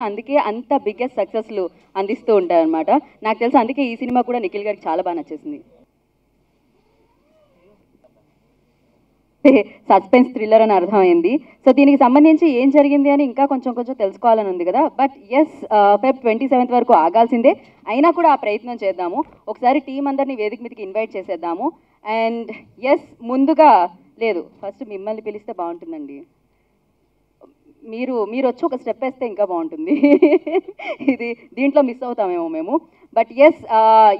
అందుకే అంత బిగ్గెస్ట్ సక్సెస్లు అందిస్తూ ఉంటారనమాట నాకు తెలుసు అందుకే ఈ సినిమా కూడా నిఖిల్ గారికి చాలా బాగా నచ్చేసింది. సస్పెన్స్ థ్రిల్లర్ అని అర్థమైంది. సో దీనికి సంబంధించి ఏం జరిగింది అని ఇంకా కొంచెం కొంచెం తెలుసుకోవాలని ఉంది కదా. But yes Feb twenty seventh వరకు ఆగాల్సిందే. అయినా కూడా ఆ ప్రయత్నం చేద్దాము. ఒకసారి టీం అందరినీ వేదిక మీదకి ఇన్వైట్ చేసేద్దాము. అండ్ ఎస్ ముందుగా లేదు ఫస్ట్ మిమ్మల్ని పిలిస్తే బాగుంటుందండి. మీరు మీరు వచ్చి ఒక స్టెప్ వేస్తే ఇంకా బాగుంటుంది. ఇది దీంట్లో మిస్ అవుతామేమో మేము. బట్ ఎస్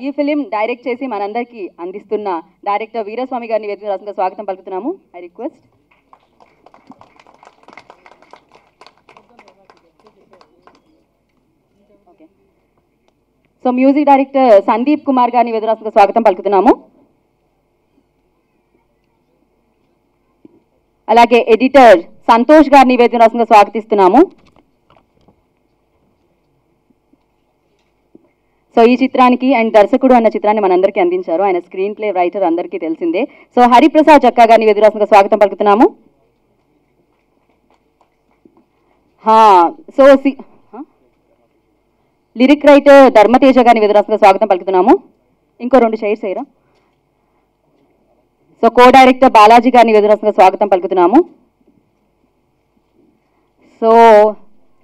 ఈ ఫిలిం డైరెక్ట్ చేసి మనందరికీ అందిస్తున్న డైరెక్టర్ వీరస్వామి గారిని వేదిక రాసిన స్వాగతం పలుకుతున్నాము. I request okay so music director Sandeep Kumar గారిని వేదిక స్వాగతం పలుకుతున్నాము. అలాగే ఎడిటర్ సంతోష్ గారిని వేదిక రాసంగా స్వాగతిస్తున్నాము. సో ఈ చిత్రానికి అండ్ దర్శకుడు అన్న చిత్రాన్ని మనందరికీ అందించారు. ఆయన స్క్రీన్ ప్లే రైటర్ అందరికీ తెలిసిందే. సో హరిప్రసాద్ చక్కా గారిని ఎదురాసంగా స్వాగతం పలుకుతున్నాము. సో సి లిరిక్ రైటర్ ధర్మతేజ గారిని ఎదురాసంగా స్వాగతం పలుకుతున్నాము. ఇంకో రెండు షైర్స్ అయ్యారా సో కో డైరెక్టర్ బాలాజీ గారిని వేదిక స్వాగతం పలుకుతున్నాము. సో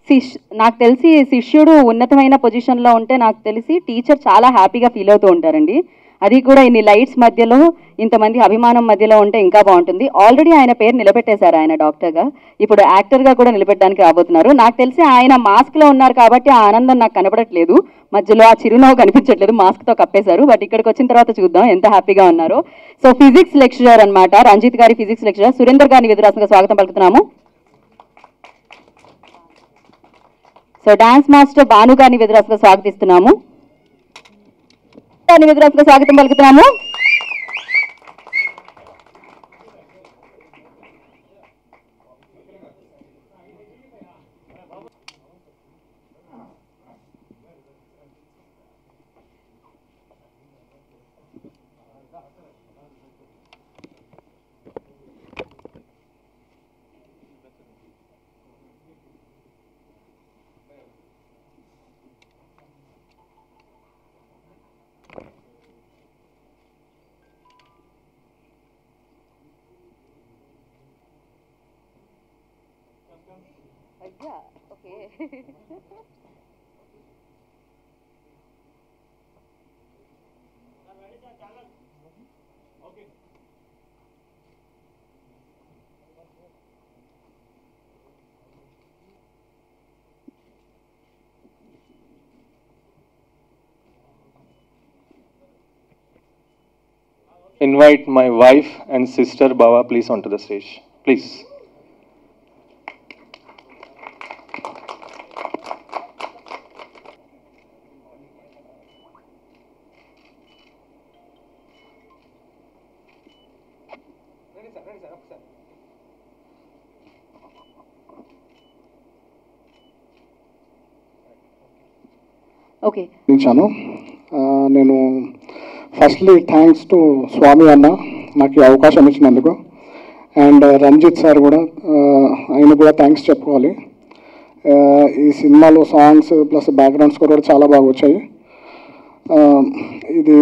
శిష్ నాకు తెలిసి శిష్యుడు ఉన్నతమైన పొజిషన్లో ఉంటే నాకు తెలిసి టీచర్ చాలా హ్యాపీగా ఫీల్ అవుతూ ఉంటారండి. అది కూడా ఇన్ని లైట్స్ మధ్యలో ఇంతమంది అభిమానం మధ్యలో ఉంటే ఇంకా బాగుంటుంది. ఆల్రెడీ ఆయన పేరు నిలబెట్టేశారు ఆయన డాక్టర్గా ఇప్పుడు యాక్టర్గా కూడా నిలబెట్టడానికి రాబోతున్నారు. నాకు తెలిసి ఆయన మాస్క్లో ఉన్నారు కాబట్టి ఆ ఆనందం నాకు కనపడట్లేదు. మధ్యలో ఆ చిరునవ్వు కనిపించట్లేదు. మాస్క్తో కప్పేశారు. బట్ ఇక్కడికి వచ్చిన తర్వాత చూద్దాం ఎంత హ్యాపీగా ఉన్నారో. సో ఫిజిక్స్ లెక్చరర్ అన్నమాట. రంజిత్ గారి ఫిజిక్స్ లెక్చరర్ సురేందర్ గారిని విధురాసంగా స్వాగతం పలుకుతున్నాము. సో డాన్స్ మాస్టర్ భాను గారిని విధురాసంగా స్వాగతిస్తున్నాము. గారిని స్వాగతం పలుకుతున్నాము. invite my wife and sister Baba, please, onto the stage. Please. Okay. Channel. Firstly thanks to Swamy అన్న నాకు ఈ అవకాశం ఇచ్చినందుకు. అండ్ రంజిత్ సార్ కూడా uh, ఆయన కూడా థ్యాంక్స్ చెప్పుకోవాలి. Uh, ఈ సినిమాలో సాంగ్స్ ప్లస్ బ్యాక్గ్రౌండ్ స్కోర్ కూడా చాలా బాగా వచ్చాయి. Um, ఇది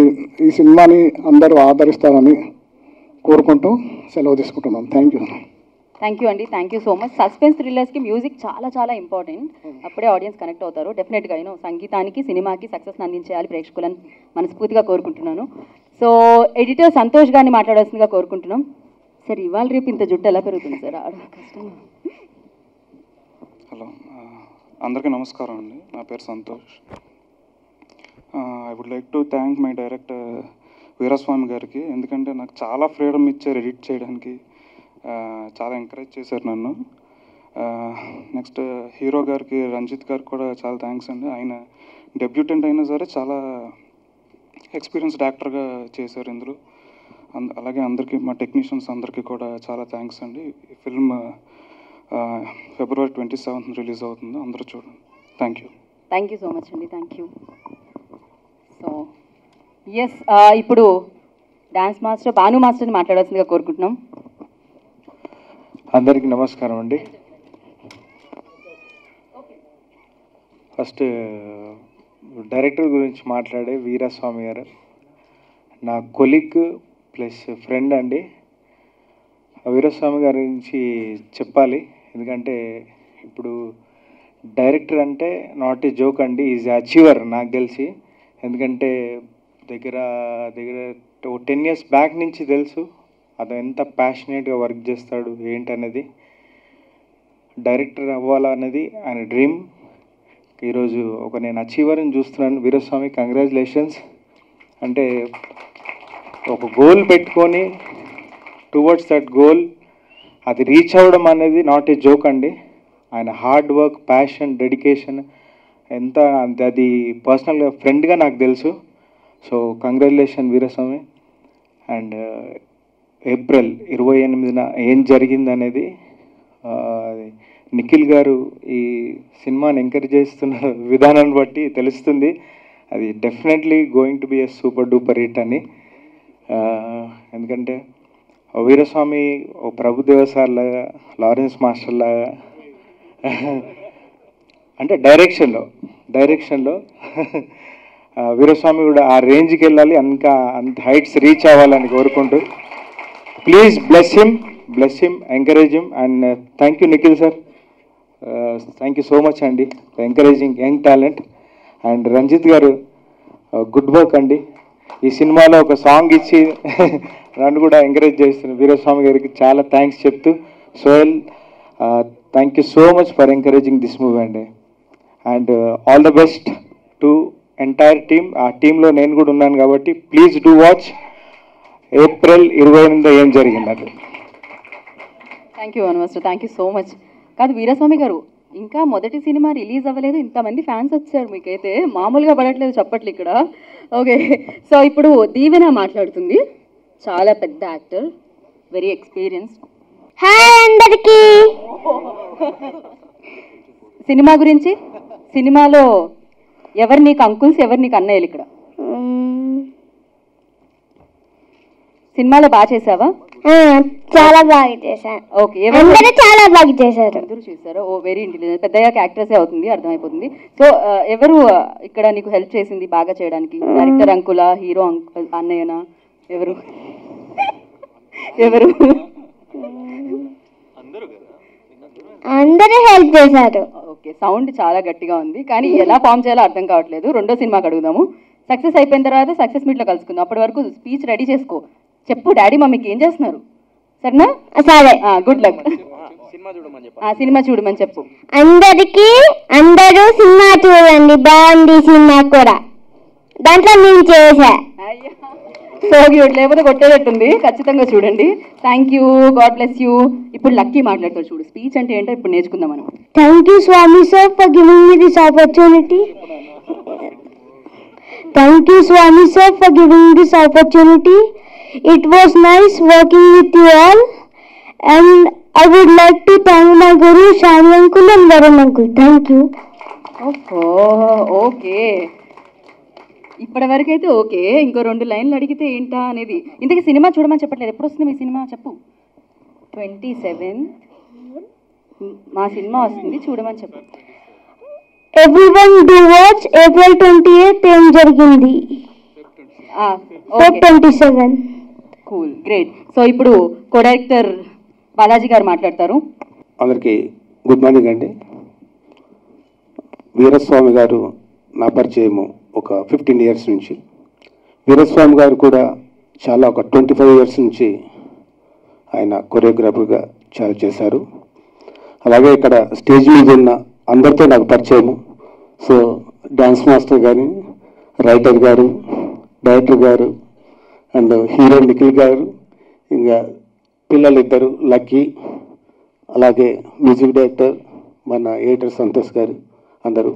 ఈ సినిమాని అందరూ ఆదరిస్తారని కోరుకుంటూ సెలవు తీసుకుంటున్నాను థ్యాంక్ యూ థ్యాంక్ యూ అండి thank you so much suspense థ్రిల్లర్స్కి music చాలా చాలా ఇంపార్టెంట్ అప్పుడే ఆడియన్స్ కనెక్ట్ అవుతారు. డెఫినెట్గా యూనో సంగీతానికి సినిమాకి సక్సెస్ అందించేయాలి ప్రేక్షకులను మనస్ఫూర్తిగా కోరుకుంటున్నాను. సో ఎడిటర్ సంతోష్ గారిని మాట్లాడాల్సిందిగా కోరుకుంటున్నాం. సార్ ఇవాళ రేపు ఇంత జుట్టు ఎలా పెరుగుతుంది సార్ ఆడ కష్టం. హలో అందరికీ నమస్కారం అండి. నా పేరు Santosh. I would like to thank my director Veeraswamy గారికి. ఎందుకంటే నాకు చాలా ఫ్రీడమ్ ఇచ్చారు ఎడిట్ చేయడానికి. చాలా ఎంకరేజ్ చేశారు నన్ను. నెక్స్ట్ హీరో గారికి రంజిత్ గారికి కూడా చాలా థ్యాంక్స్ అండి. ఆయన డెబ్యూటెంట్ అయినా సరే చాలా ఎక్స్పీరియన్స్డ్ యాక్టర్గా చేశారు ఇందులో. అంద అలాగే అందరికీ మా టెక్నీషియన్స్ అందరికీ కూడా చాలా థ్యాంక్స్ అండి. ఈ ఫిల్మ్ ఫిబ్రవరి ట్వంటీ సెవెంత్ రిలీజ్ అవుతుంది. అందరూ చూడండి. Thank you thank you so much అండి. థ్యాంక్ యూ సో ఎస్ ఇప్పుడు డాన్స్ మాస్టర్ భాను మాస్టర్ని మాట్లాడాల్సిందిగా కోరుకుంటున్నాం. అందరికీ నమస్కారం అండి. ఫస్ట్ డైరెక్టర్ గురించి మాట్లాడే వీరస్వామి గారు. నా కొలిక్ ప్లస్ ఫ్రెండ్ అండి. వీరస్వామి గారి గురించి చెప్పాలి. ఎందుకంటే ఇప్పుడు డైరెక్టర్ అంటే నాట్ ఏ జోక్ అండి ఈజ్ అచీవర్ నాకు తెలిసి. ఎందుకంటే దగ్గర దగ్గర టెన్ ఇయర్స్ బ్యాక్ నుంచి తెలుసు. అతను ఎంత ప్యాషనేట్గా వర్క్ చేస్తాడు ఏంటనేది డైరెక్టర్ అవ్వాలనేది ఆయన డ్రీమ్ ఈరోజు ఒక నేను అచీవర్ని చూస్తున్నాను. వీరస్వామి కంగ్రాచులేషన్స్ అంటే ఒక గోల్ పెట్టుకొని టువర్డ్స్ దట్ గోల్ అది రీచ్ అవ్వడం అనేది నాట్ ఏ జోక్ అండి. ఆయన హార్డ్ వర్క్ ప్యాషన్ డెడికేషన్ ఎంత అది పర్సనల్గా ఫ్రెండ్గా నాకు తెలుసు. So congratulation Veeraswamy. And April ఇరవై ఎనిమిదిన ఏం జరిగింది అనేది అది నిఖిల్ గారు ఈ సినిమాని ఎంకరేజ్ చేస్తున్న విధానాన్ని బట్టి తెలుస్తుంది. అది definitely going to be a super duper hit అని. ఎందుకంటే వీరస్వామి ఓ ప్రభుదేవ సార్ లాగా లారెన్స్ మాస్టర్ లాగా అంటే డైరెక్షన్లో డైరెక్షన్లో వీరస్వామి కూడా ఆ రేంజ్కి వెళ్ళాలి ఇంకా అంత హైట్స్ రీచ్ అవ్వాలని కోరుకుంటూ please bless him bless him encourage him and thank you Nikhil sir thank you so much అండి encouraging young talent and Ranjith garu good work అండి ఈ సినిమాలో ఒక సాంగ్ ఇచ్చి నన్ను కూడా ఎంకరేజ్ చేస్తున్న వీరస్వామి గారికి చాలా థ్యాంక్స్ చెప్తూ సోయల్ thank you so much for encouraging this movie అండి and all the best to entire team ఆ టీంలో నేను కూడా ఉన్నాను కాబట్టి ప్లీజ్ డూ వాచ్ ఏప్రిల్ ఇరవై ఎనిమిదో ఏం జరిగింది అది? Thank you master thank you so much కాదు వీరస్వామి గారు ఇంకా మొదటి సినిమా రిలీజ్ అవ్వలేదు. ఇంతమంది ఫ్యాన్స్ వచ్చారు మీకైతే. మామూలుగా పడట్లేదు చెప్పట్లు ఇక్కడ. ఓకే సో ఇప్పుడు దీవెన మాట్లాడుతుంది. చాలా పెద్ద యాక్టర్. వెరీ ఎక్స్పీరియన్స్ హాయ్ అందరికి. సినిమా గురించి? సినిమాలో ఎవరు నీకు అంకుల్స్ ఎవరు నీకు అన్నయ్యలు ఇక్కడ? సినిమాలో బాగా చేసావా? చాలా బాగా చేశారు ఓకే అందరూ చాలా బాగా చేశారు. అందరూ చూసారు ఓ వెరీ ఇంటెలిజెంట్ పెద్దయ్యాక యాక్ట్రెసే అవుతుంది అర్థమైపోతుంది. సో ఎవరు ఇక్కడ నీకు హెల్ప్ చేసింది బాగా చేయడానికి? డైరెక్టర్ అంకులా హీరో అంకుల్ అన్నయ్యనా? ఎవరు? ఎవరు? అందరూ హెల్ప్ చేశారు. ఓకే సౌండ్ చాలా గట్టిగా ఉంది. కానీ ఎలా ఫామ్ చేయాలో అర్థం కావట్లేదు. రెండో సినిమాకి అడుగుదాము. సక్సెస్ అయిపోయిన తర్వాత సక్సెస్ మీట్లో కలుసుకుందాం. అప్పటి వరకు స్పీచ్ రెడీ చేసుకో. చెప్పు డాడీ మమ్మీకి ఏం చేస్తున్నారు? సరేనా? సరే. గుడ్ లక్ సినిమా చూడమని చెప్పు. అందరికి అందరూ సినిమా చూడండి. బాగుంది సినిమా కూడా. దాంట్లో నేను చేశా. సో క్యూట్ లేకపోతే కొట్టేటట్టుంది. ఖచ్చితంగా చూడండి. Thank you god bless you ఇప్పుడు లక్కీ మాట్లాడతాడు చూడు. స్పీచ్ అంటే ఏంటో ఇప్పుడు నేర్చుకుందాం మనం. Thank you Swamy sir for giving me this opportunity thank you Swamy sir for giving this opportunity it was nice working with you all and I would like to thank my guru Shami uncle and Varun uncle thank you ఓహో okay. ఇప్పటి వరకు అయితే okay. ఇంకో రెండు లైన్లు అడిగితే ఏంటా అనేది. ఇంతకీ సినిమా చూడమని చెప్పట్లేదు. ఎప్పుడు వస్తుంది మీ సినిమా? చెప్పు. Twenty seven. మా సినిమా వస్తుంది చూడమని చెప్పు. Everyone do watch April twenty eighth ఏం జరిగింది twenty seven cool great so ఇప్పుడు కో డైరెక్టర్ బాలాజీ గారు మాట్లాడతారు. అందరికీ గుడ్ మార్నింగ్ అండి. వీరస్వామి గారు నా పరిచయము ఒక ఫిఫ్టీన్ ఇయర్స్ నుంచి. వీరస్వామి గారు కూడా చాలా ఒక ట్వంటీ ఫైవ్ ఇయర్స్ నుంచి ఆయన కొరియోగ్రాఫర్గా చాలా చేశారు. అలాగే ఇక్కడ స్టేజ్ మీద ఉన్న అందరితో నాకు పరిచయము. సో డ్యాన్స్ మాస్టర్ కానీ writer garu director garu and hero Nikhil garu ఇంకా పిల్లలిద్దరు లక్కీ అలాగే మ్యూజిక్ డైరెక్టర్ మన ఎడిటర్ సంతోష్ గారు అందరూ.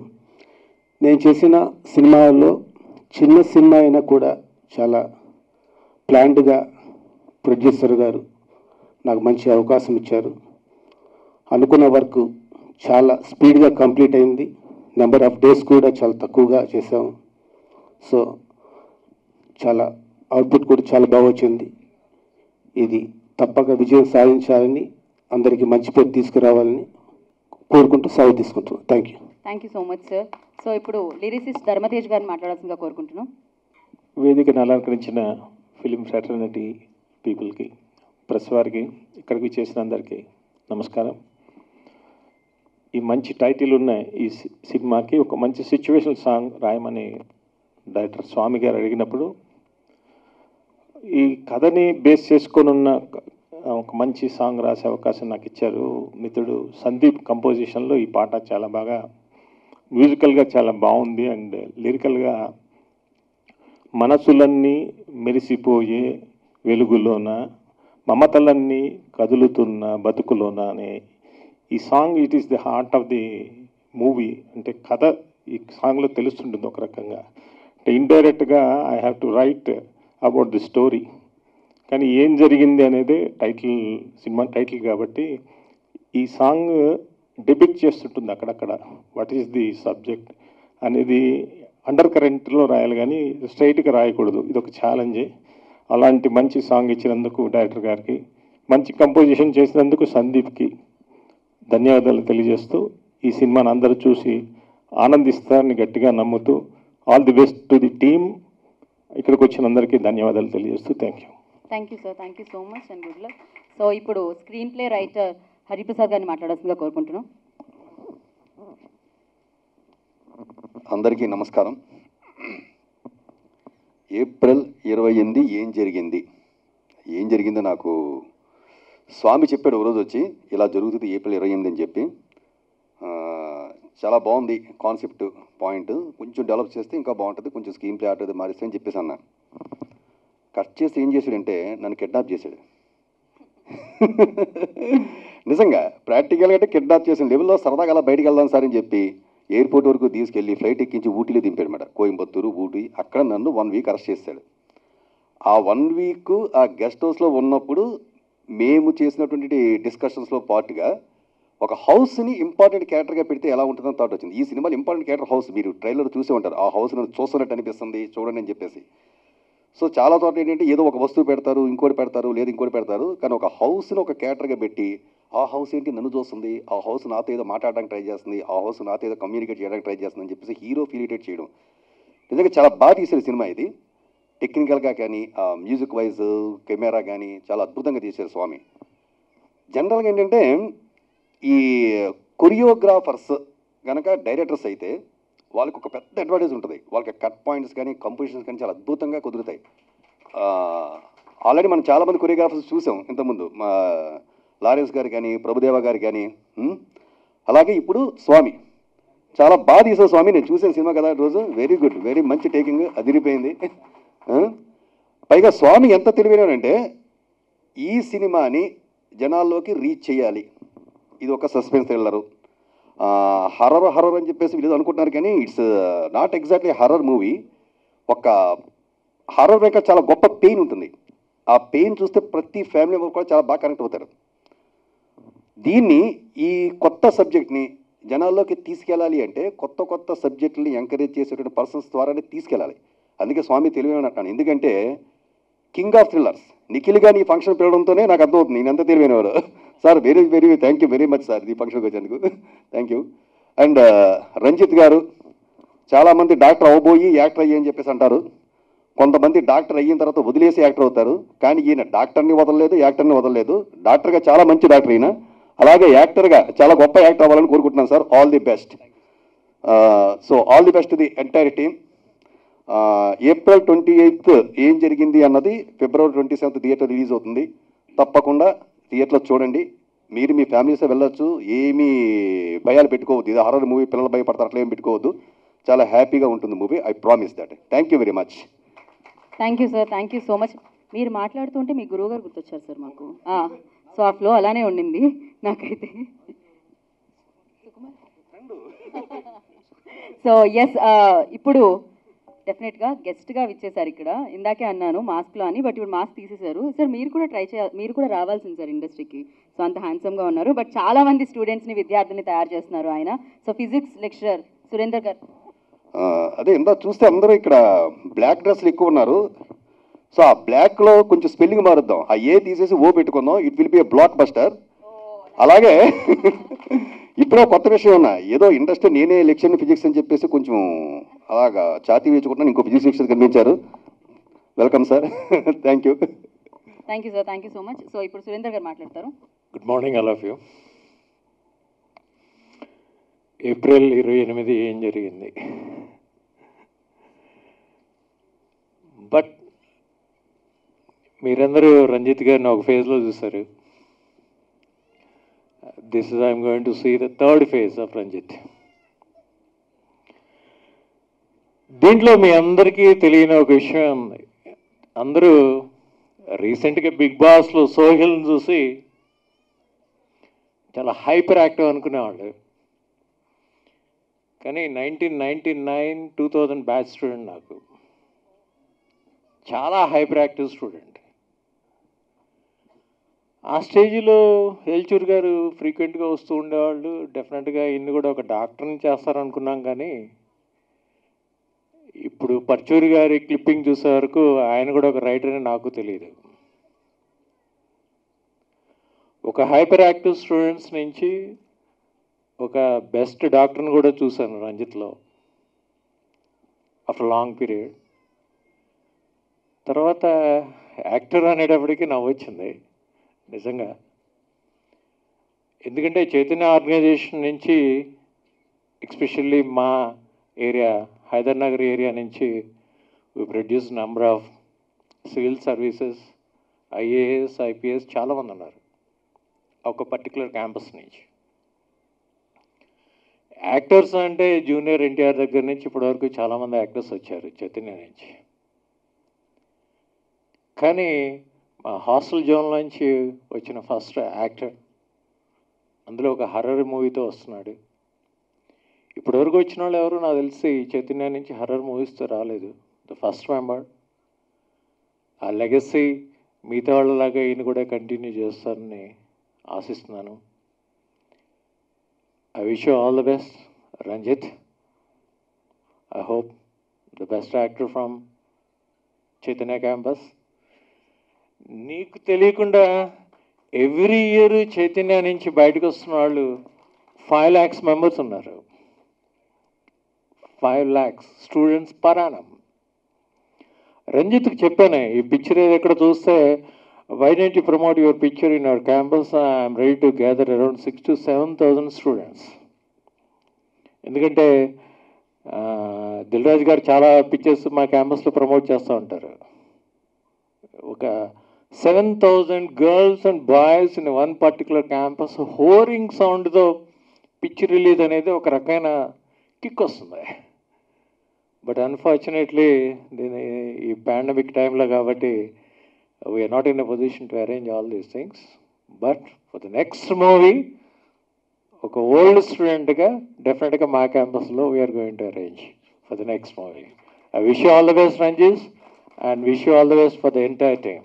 నేను చేసిన సినిమాల్లో చిన్న సినిమా అయినా కూడా చాలా ప్లాంట్గా ప్రొడ్యూసర్ గారు నాకు మంచి అవకాశం ఇచ్చారు. అనుకున్న వర్క్ చాలా స్పీడ్గా కంప్లీట్ అయింది. నెంబర్ ఆఫ్ డేస్ కూడా చాలా తక్కువగా చేసాము సో చాలా అవుట్పుట్ కూడా చాలా బాగా వచ్చింది. ఇది తప్పక విజయం సాధించాలని అందరికీ మంచి పేరు తీసుకురావాలని కోరుకుంటూ సెలవు తీసుకుంటున్నాను thank you thank you so much sir so ఇప్పుడు లిరిసిస్ట్ ధర్మతేజ్ గారిని మాట్లాడాల్సిందిగా కోరుకుంటున్నాం. వేదికను అలంకరించిన ఫిలిం ఫ్రాటర్నిటీ పీపుల్కి ప్రెస్ వారికి ఇక్కడికి చేసిన అందరికీ నమస్కారం. ఈ మంచి టైటిల్ ఉన్న ఈ సి- సినిమాకి ఒక మంచి సిచ్యువేషన్ సాంగ్ రాయమని డైరెక్టర్ స్వామి గారు అడిగినప్పుడు ఈ కథని బేస్ చేసుకొని ఉన్న ఒక- మంచి సాంగ్ రాసే అవకాశం నాకు ఇచ్చారు మిత్రుడు సందీప్ కంపోజిషన్లో ఈ పాట చాలా బాగా మ్యూజికల్గా చాలా బాగుంది అండ్ లిరికల్గా మనసులన్నీ మెరిసిపోయే వెలుగులోన మమతలన్నీ కదులుతున్న బతుకులోన అనే ఈ song it is the heart of the movie. అంటే కథ ఈ సాంగ్లో తెలుస్తుంటుంది ఒక రకంగా. అంటే ఇండైరెక్ట్గా I have to write about the story కానీ ఏం జరిగింది అనేది టైటిల్ సినిమా టైటిల్ కాబట్టి ఈ సాంగ్ డిపిక్ట్ చేస్తుంటుంది అక్కడక్కడ. వాట్ ఈస్ ది సబ్జెక్ట్ అనేది అండర్ కరెంట్లో రాయాలి కానీ స్ట్రైట్గా రాయకూడదు. ఇది ఒక ఛాలెంజే అలాంటి మంచి సాంగ్ ఇచ్చినందుకు డైరెక్టర్ గారికి మంచి కంపోజిషన్ చేసినందుకు సందీప్కి ధన్యవాదాలు తెలియజేస్తూ ఈ సినిమాని అందరూ చూసి ఆనందిస్తారని గట్టిగా నమ్ముతూ all the best to the team ఇక్కడికి వచ్చిన అందరికీ ధన్యవాదాలు తెలియజేస్తూ thank you thank you sir thank you so much and good luck so ఇప్పుడు స్క్రీన్ ప్లే రైటర్ హరిప్రసాద్ గారిని మాట్లాడాల్సిందిగా కోరుకుంటున్నాం. అందరికీ నమస్కారం. ఏప్రిల్ ఇరవై ఎనిమిది ఏం జరిగింది? ఏం జరిగిందో నాకు స్వామి చెప్పాడు ఒక రోజు వచ్చి ఇలా జరుగుతుంది ఏప్రిల్ ఇరవై ఎనిమిది అని చెప్పి. ఆ, చాలా బాగుంది కాన్సెప్ట్ పాయింట్ కొంచెం డెవలప్ చేస్తే ఇంకా బాగుంటుంది కొంచెం స్కీమ్ ప్లే మారిస్తే అని చెప్పేసి అన్నా కట్ చేసి ఏం చేశాడంటే నన్ను కిడ్నాప్ చేశాడు. నిజంగా ప్రాక్టికల్గా అంటే కిడ్నాప్ చేసిన లెవెల్లో సరదాగా అలా బయటకు వెళ్దాం సార్ అని చెప్పి ఎయిర్పోర్ట్ వరకు తీసుకెళ్ళి ఫ్లైట్ ఎక్కించి ఊటీలో దింపాడు మేడం. కోయంబత్తూరు ఊటీ అక్కడ నన్ను వన్ వీక్ అరెస్ట్ చేశాడు. ఆ వన్ వీక్ ఆ గెస్ట్ హౌస్లో ఉన్నప్పుడు మేము చేసినటువంటి డిస్కషన్స్లో పార్ట్గా ఒక హౌస్ని ఇంపార్టెంట్ క్యారెక్టర్గా పెడితే ఎలా ఉంటుందో థాట్ వచ్చింది. ఈ సినిమాలో ఇంపార్టెంట్ క్యారెక్టర్ హౌస్ మీరు ట్రైలర్ చూసే ఉంటారు. ఆ హౌస్ నన్ను చూస్తున్నట్టు అనిపిస్తుంది చూడండి అని చెప్పేసి. సో చాలా చోట్ల ఏంటంటే ఏదో ఒక వస్తువు పెడతారు ఇంకోటి పెడతారు లేదు ఇంకోటి పెడతారు. కానీ ఒక హౌస్ని ఒక క్యారెక్టర్గా పెట్టి ఆ హౌస్ ఏంటి నన్ను చూస్తుంది ఆ హౌస్ నాతో ఏదో మాట్లాడడానికి ట్రై చేస్తుంది ఆ హౌస్ నాతో ఏదో కమ్యూనికేట్ చేయడానికి ట్రై చేస్తుంది అని చెప్పేసి హీరో ఫీలిటేట్ చేయడం. నిజంగా చాలా బాగా తీశారు సినిమా ఇది. టెక్నికల్గా కానీ ఆ మ్యూజిక్ వైజ్ కెమెరా కానీ చాలా అద్భుతంగా తీశారు స్వామి. జనరల్గా ఏంటంటే ఈ కొరియోగ్రాఫర్స్ కనుక డైరెక్టర్స్ అయితే వాళ్ళకి ఒక పెద్ద అడ్వాంటేజ్ ఉంటుంది. వాళ్ళకి కట్ పాయింట్స్ కానీ కంపోజిషన్స్ కానీ చాలా అద్భుతంగా కుదురుతాయి. ఆల్రెడీ మనం చాలామంది కొరియోగ్రాఫర్స్ చూసాం ఇంతకుముందు. మా లారెన్స్ గారు కానీ ప్రభుదేవ గారు కానీ అలాగే ఇప్పుడు స్వామి. చాలా బాగా తీసావు స్వామి. నేను చూసాను సినిమా కదా రోజు. వెరీ గుడ్ వెరీ మంచి టేకింగ్ అదిరిపోయింది. పైగా స్వామి ఎంత తెలివైనాడంటే ఈ సినిమాని జనాల్లోకి రీచ్ చేయాలి. ఇది ఒక సస్పెన్స్ థ్రిల్లరు హర్రర్ హర్రర్ అని చెప్పేసి వీళ్ళు అనుకుంటున్నారు కానీ it's not exactly horror movie ఒక హర్రర్ వెనక చాలా గొప్ప పెయిన్ ఉంటుంది. ఆ పెయిన్ చూస్తే ప్రతి ఫ్యామిలీ మెంబర్ కూడా చాలా బాగా కనెక్ట్ అవుతారు. దీన్ని ఈ కొత్త సబ్జెక్ట్ని జనాల్లోకి తీసుకెళ్ళాలి అంటే కొత్త కొత్త సబ్జెక్టుని ఎంకరేజ్ చేసేటువంటి పర్సన్స్ ద్వారానే తీసుకెళ్ళాలి. అందుకే స్వామి తెలివైన అంటాను ఎందుకంటే కింగ్ ఆఫ్ థ్రిల్లర్స్ నిఖిల్ గాని ఈ ఫంక్షన్ పిలవడంతోనే నాకు అర్థమవుతుంది. నేను ఎంత తెలివైనవాడు. Sir very very thank you very much sir ఈ ఫంక్షన్కి వచ్చేందుకు థ్యాంక్ యూ అండ్ రంజిత్ గారు చాలామంది డాక్టర్ అవ్వబోయి యాక్టర్ అయ్యి అని చెప్పేసి అంటారు. కొంతమంది డాక్టర్ అయిన తర్వాత వదిలేసి యాక్టర్ అవుతారు. కానీ ఈయన డాక్టర్ని వదలలేదు యాక్టర్ని వదలలేదు. డాక్టర్గా చాలా మంచి డాక్టర్ ఈయన. అలాగే యాక్టర్గా చాలా గొప్ప యాక్టర్ అవ్వాలని కోరుకుంటున్నాను sir all the best so all the best the entire team April twenty eighth ఏం జరిగింది అన్నది ఫిబ్రవరి ట్వంటీ సెవెంత్ థియేటర్ రిలీజ్ అవుతుంది. తప్పకుండా థియేటర్లో చూడండి. మీరు మీ ఫ్యామిలీస్ వెళ్ళొచ్చు. ఏమీ భయాలు పెట్టుకోవద్దు. ఇది హర్రర్ మూవీ పిల్లలు భయపడతారు అట్లా ఏం పెట్టుకోవద్దు. చాలా హ్యాపీగా ఉంటుంది movie. I promise that. Thank you very much. Thank you sir. Thank you so much. మీరు మాట్లాడుతుంటే మీ గురువు గారు గుర్తొచ్చారు సార్ మాకు. సో ఆ ఫ్లో అలానే ఉండింది నాకైతే. సో ఎస్ ఇప్పుడు డెఫినెట్గా గెస్ట్గా విచ్చేసారు ఇక్కడ. ఇందాకే అన్నాను మాస్క్లో అని బట్ ఇప్పుడు మాస్క్ తీసేశారు. సార్ మీరు కూడా ట్రై చేయాలి మీరు కూడా రావాల్సింది సార్ ఇండస్ట్రీకి సో అంత హ్యాండ్సమ్గా ఉన్నారు. బట్ చాలా మంది స్టూడెంట్స్ని విద్యార్థుల్ని తయారు చేస్తున్నారు ఆయన. సో ఫిజిక్స్ లెక్చరర్ సురేందర్ గారు. అదే ఇందా చూస్తే అందరూ ఇక్కడ బ్లాక్ డ్రెస్లు ఎక్కువ ఉన్నారు. సో ఆ బ్లాక్లో కొంచెం స్పెల్లింగ్ మారుద్దాం. ఆ ఏ తీసేసి ఓ పెట్టుకుందాం. It will be a blockbuster అలాగే ఇప్పుడే కొత్త విషయం ఉన్నా ఏదో ఇంట్రెస్ట్ నేనే లెక్చర్ ఫిజిక్స్ అని చెప్పేసి కొంచెం అలాగా ఛాతీ వేసుకుంటున్నాను ఇంకో ఫిజిక్స్ లెక్చర్ కనిపించారు. Welcome sir thank you thank you sir thank you so much so ఇప్పుడు సురేందర్ గారు మాట్లాడతారు. Good morning all of you April ఇరవై ఎనిమిది ఏం జరిగింది? బట్ మీరందరూ రంజిత్ గారిని ఒక ఫేజ్లో చూశారు. This is I'm going to see the third phase of Ranjith దీంట్లో మీ అందరికీ తెలియని ఒక విషయం. అందరూ రీసెంట్గా బిగ్ బాస్లో సోహిల్ని చూసి చాలా హైపర్ యాక్టివ్ అనుకునేవాళ్ళు. కానీ nineteen ninety nine two thousand batch student నాకు. చాలా హైపర్ యాక్టివ్ స్టూడెంట్. ఆ స్టేజ్లో ఏల్చూరు గారు ఫ్రీక్వెంట్గా వస్తూ ఉండేవాళ్ళు. డెఫినెట్గా ఇన్ని కూడా ఒక డాక్టర్ని చేస్తారనుకున్నాం కానీ ఇప్పుడు పర్చూరి గారి క్లిప్పింగ్ చూసే వరకు ఆయన కూడా ఒక రైటర్ అని నాకు తెలియదు ఒక హైపర్ యాక్టివ్ స్టూడెంట్స్ నుంచి ఒక బెస్ట్ డాక్టర్ని కూడా చూశాను రంజిత్లో ఆఫ్టర్ లాంగ్ పీరియడ్. తర్వాత యాక్టర్ అనేటప్పటికీ నవ్వొచ్చింది. నిజంగా. ఎందుకంటే చైతన్య ఆర్గనైజేషన్ నుంచి ఎక్స్పెషల్లీ మా ఏరియా హైదర్ నగర్ ఏరియా నుంచి we produce number of civil services IAS IPS చాలామంది ఉన్నారు. ఒక పర్టికులర్ క్యాంపస్ నుంచి. యాక్టర్స్ అంటే జూనియర్ ఎన్టీఆర్ దగ్గర నుంచి ఇప్పటివరకు చాలామంది యాక్టర్స్ వచ్చారు చైతన్య నుంచి. కానీ మా హాస్టల్ జోన్ నుంచి వచ్చిన ఫస్ట్ యాక్టర్. అందులో ఒక హర్రర్ మూవీతో వస్తున్నాడు. ఇప్పటివరకు వచ్చిన వాళ్ళు ఎవరు నాకు తెలిసి చైతన్య నుంచి హర్రర్ మూవీస్తో రాలేదు. ద ఫస్ట్ మెంబర్ ఆ లెగసీ మిగతా వాళ్ళలాగా ఈయన కూడా కంటిన్యూ చేస్తారని ఆశిస్తున్నాను. I wish you all the best Ranjith I hope the best actor from Chaitanya campus నీకు తెలియకుండా ఎవ్రీ ఇయర్ చైతన్య నుంచి బయటకు వస్తున్న వాళ్ళు ఫైవ్ ల్యాక్స్ మెంబర్స్ ఉన్నారు. ఫైవ్ ల్యాక్స్ స్టూడెంట్స్ పరాణం రంజిత్కి చెప్పాను ఈ పిక్చర్ ఏది ఎక్కడ చూస్తే why don't you promote your picture in our campus I'm ready to gather around six to seven thousand students ఎందుకంటే దిల్రాజ్ గారు చాలా పిక్చర్స్ మా క్యాంపస్లో ప్రమోట్ చేస్తూ ఉంటారు. ఒక seven thousand girls and boys in one particular campus hovering సౌండ్తో picture release అనేది ఒక రకమైన కిక్ వస్తుంది. బట్ అన్ఫార్చునేట్లీ దీని ఈ పాండమిక్ టైంలో కాబట్టి we are not in a position to arrange all these things but for the next movie ఒక ఓల్డ్ స్టూడెంట్గా డెఫినెట్గా మా క్యాంపస్లో we are going to arrange for the next movie I wish you all the best Ranjith and wish you all the best for the entire team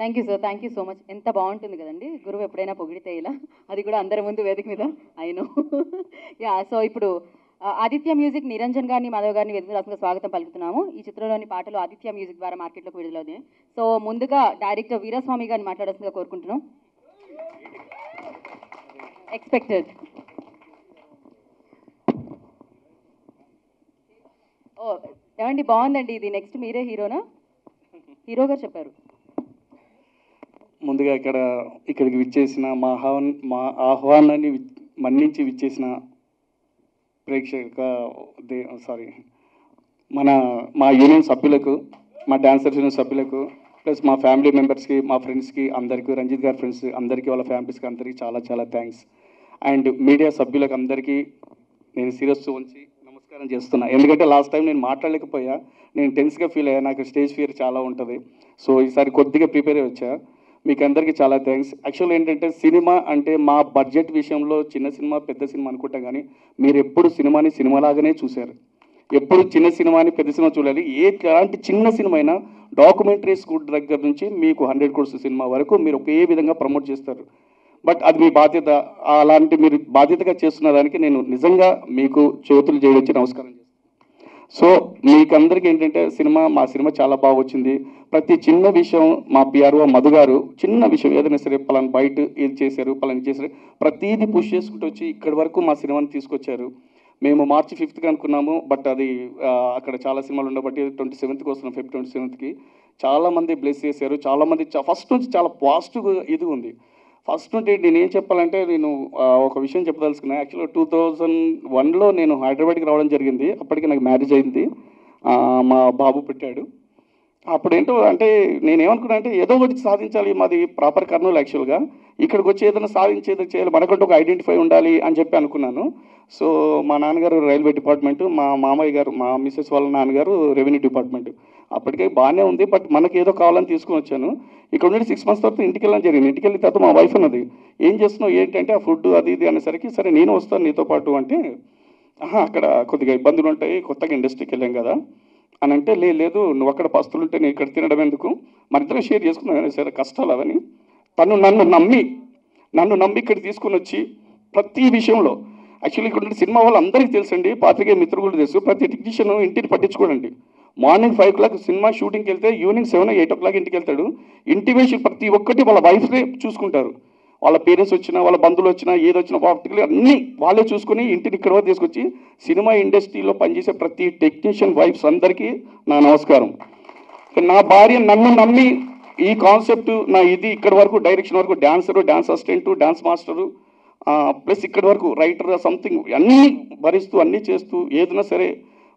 thank you sir thank you so much ఎంత బాగుంటుంది కదండి. గురువు ఎప్పుడైనా పొగిడితే ఇలా అది కూడా అందరి ముందు వేదిక మీద. అయినో యా సో ఇప్పుడు uh, ఆదిత్య మ్యూజిక్ నిరంజన్ గారిని మాధవ్ గారిని వేదిక స్వాగతం పలుకుతున్నాము. ఈ చిత్రంలోని పాటలు ఆదిత్య మ్యూజిక్ ద్వారా మార్కెట్లోకి విడుదలవుతాయి సో ముందుగా డైరెక్టర్ వీరస్వామి గారిని మాట్లాడాల్సిందిగా కోరుకుంటున్నాం. ఎక్స్పెక్టెడ్ ఓ oh, ఏమండి? బాగుందండి. ఇది నెక్స్ట్ మీరే హీరోనా? హీరో గారు చెప్పారు. ముందుగా ఇక్కడ ఇక్కడికి విచ్చేసిన మా ఆహ్వాన్ మా ఆహ్వానాన్ని మన్నించి విచ్చేసిన ప్రేక్షక దే- సారీ మన మా యూనియన్ సభ్యులకు మా డాన్సర్స్ యూనియన్ సభ్యులకు ప్లస్ మా ఫ్యామిలీ మెంబర్స్కి మా ఫ్రెండ్స్కి అందరికీ రంజిత్ గారి ఫ్రెండ్స్ అందరికీ వాళ్ళ ఫ్యామిలీస్కి అందరికీ చాలా చాలా థ్యాంక్స్. అండ్ మీడియా సభ్యులకు అందరికీ నేను సీరియస్ ఉంచి నమస్కారం చేస్తున్నా. ఎందుకంటే లాస్ట్ టైం నేను మాట్లాడలేకపోయా. నేను టెన్స్గా ఫీల్ అయ్యా. నాకు స్టేజ్ ఫియర్ చాలా ఉంటుంది. సో ఈసారి కొద్దిగా ప్రిపేర్ వచ్చా. మీకు అందరికీ చాలా థ్యాంక్స్. యాక్చువల్ ఏంటంటే సినిమా అంటే మా బడ్జెట్ విషయంలో చిన్న సినిమా పెద్ద సినిమా అనుకుంటాం కానీ మీరు ఎప్పుడు సినిమాని సినిమాలాగానే చూశారు. ఎప్పుడు చిన్న సినిమాని పెద్ద సినిమా చూడాలి. ఏ ఎలాంటి చిన్న సినిమా అయినా డాక్యుమెంటరీ దగ్గర నుంచి మీకు హండ్రెడ్ కోర్స్ సినిమా వరకు మీరు ఒకే విధంగా ప్రమోట్ చేస్తారు. బట్ అది మీ బాధ్యత. అలాంటి మీరు బాధ్యతగా చేస్తున్న దానికి నేను నిజంగా మీకు చేతులు జోడించి నమస్కారం చేస్తాను సో మీకందరికీ ఏంటంటే సినిమా మా సినిమా చాలా బాగా వచ్చింది. ప్రతి చిన్న విషయం మా పిఆర్ఓ మధు గారు చిన్న విషయం ఏదైనా సరే పలానా బయట ఇది చేశారు పలానా చేశారు ప్రతిదీ పుష్ చేసుకుంటూ వచ్చి ఇక్కడి వరకు మా సినిమాని తీసుకొచ్చారు. మేము మార్చి ఫిఫ్త్కి అనుకున్నాము బట్ అది అక్కడ చాలా సినిమాలు ఉండబట్టి ట్వంటీ సెవెంత్కి వస్తున్నాం ఫిఫ్త్ ట్వంటీ సెవెంత్కి చాలా మంది బ్లెస్ చేశారు చాలామంది ఫస్ట్ నుంచి చాలా పాజిటివ్ ఇది ఉంది. ఫస్ట్ నుండి నేను ఏం చెప్పాలంటే నేను ఒక విషయం చెప్పదలుచుకున్నా. యాక్చువల్గా టూ థౌజండ్ వన్లో నేను హైదరాబాద్కి రావడం జరిగింది. అప్పటికి నాకు మ్యారేజ్ అయింది. మా బాబు పెట్టాడు. అప్పుడు ఏంటో అంటే నేనేమనుకున్నా అంటే ఏదో ఒకటి సాధించాలి మాది ప్రాపర్ కర్నూలు యాక్చువల్గా. ఇక్కడికి వచ్చి ఏదైనా సాధించేది చేయాలి మనకంటూ ఒక ఐడెంటిఫై ఉండాలి అని చెప్పి అనుకున్నాను. సో మా నాన్నగారు రైల్వే డిపార్ట్మెంట్ మా మామయ్య గారు మా మిస్సెస్ వాళ్ళ నాన్నగారు రెవెన్యూ డిపార్ట్మెంట్. అప్పటికే బాగానే ఉంది బట్ మనకి ఏదో కావాలని తీసుకుని వచ్చాను. ఇక్కడ నుండి సిక్స్ మంత్స్ తర్వాత ఇంటికి వెళ్ళడం జరిగింది. ఇంటికి వెళ్ళిన తర్వాత మా వైఫ్ అన్నది ఏం చేస్తున్నావు? ఏంటంటే ఆ ఫుడ్ అది ఇది అనేసరికి సరే నేను వస్తాను నీతో పాటు అంటే ఆహా అక్కడ కొద్దిగా ఇబ్బందులు ఉంటాయి కొత్తగా ఇండస్ట్రీకి వెళ్ళాం కదా. అని అంటే "లే, లేదు నువ్వు అక్కడ పస్తులు ఉంటే నేను ఇక్కడ తినడం ఎందుకు? మన ఇద్దరం షేర్ చేసుకున్నాం సరే కష్టాలు అవని. తను నన్ను నమ్మి నన్ను నమ్మి ఇక్కడ తీసుకుని వచ్చి ప్రతి విషయంలో యాక్చువల్లీ ఇక్కడ సినిమా వాళ్ళు అందరికీ తెలుసండి పాత్రికే మిత్రులు తెలుసు ప్రతి టెక్నీషియన్ ఇంటిని పట్టించుకోడండి. మార్నింగ్ ఫైవ్ క్లాక్ సినిమా షూటింగ్కి వెళ్తే evening seven eight o'clock ఇంటికి వెళ్తాడు. ఇంటిమేషన్ ప్రతి ఒక్కటి వాళ్ళ వైఫ్నే చూసుకుంటారు. వాళ్ళ పేరెంట్స్ వచ్చినా వాళ్ళ బంధువులు వచ్చినా ఏది వచ్చినా పర్టికులర్ అన్నీ వాళ్ళే చూసుకుని ఇంటిని ఇక్కడ తీసుకొచ్చి సినిమా ఇండస్ట్రీలో పనిచేసే ప్రతి టెక్నీషియన్ వైఫ్స్ అందరికీ నా నమస్కారం. నా భార్య నన్ను నమ్మి ఈ కాన్సెప్ట్ నా ఇది ఇక్కడ వరకు డైరెక్షన్ వరకు dancer dance assistant dance master plus ఇక్కడ వరకు రైటర్ సంథింగ్ అన్నీ భరిస్తూ అన్నీ చేస్తూ ఏదైనా సరే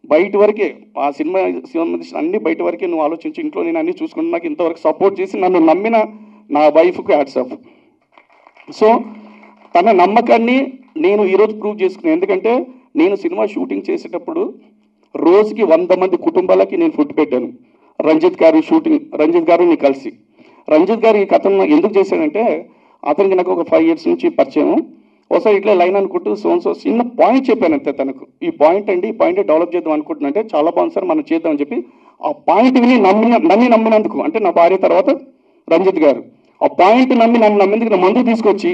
బయట వరకే ఆ సినిమా సంబంధించిన అన్ని బయట వరకే నువ్వు ఆలోచించి ఇంట్లో నేను అన్ని చూసుకుంటున్నా నాకు ఇంతవరకు సపోర్ట్ చేసి నన్ను నమ్మిన నా వైఫ్కి హ్యాట్సాప్ సో తన నమ్మకాన్ని నేను ఈరోజు ప్రూవ్ చేసుకున్నాను ఎందుకంటే నేను సినిమా షూటింగ్ చేసేటప్పుడు రోజుకి వంద మంది కుటుంబాలకి నేను ఫుడ్ పెట్టాను. రంజిత్ గారు షూటింగ్ రంజిత్ గారు కలిసి. రంజిత్ గారు ఈ కథను ఎందుకు చేశాడంటే అతనికి నాకు ఒక ఫైవ్ ఇయర్స్ నుంచి పరిచయం. ఒకసారి ఇట్లా లైన్ అనుకుంటూ సోన్ సో చిన్న పాయింట్ చెప్పాను అంతే తనకు. ఈ పాయింట్ అండి ఈ పాయింట్ డెవలప్ చేద్దాం అనుకుంటున్నా అంటే చాలా బాగుంది సార్ మనం చేద్దామని చెప్పి ఆ పాయింట్ విని నమ్మిన నమ్మి నమ్మినందుకు. అంటే నా భార్య తర్వాత రంజిత్ గారు. ఆ పాయింట్ నమ్మి నన్ను నమ్మేందుకు నా మందు తీసుకొచ్చి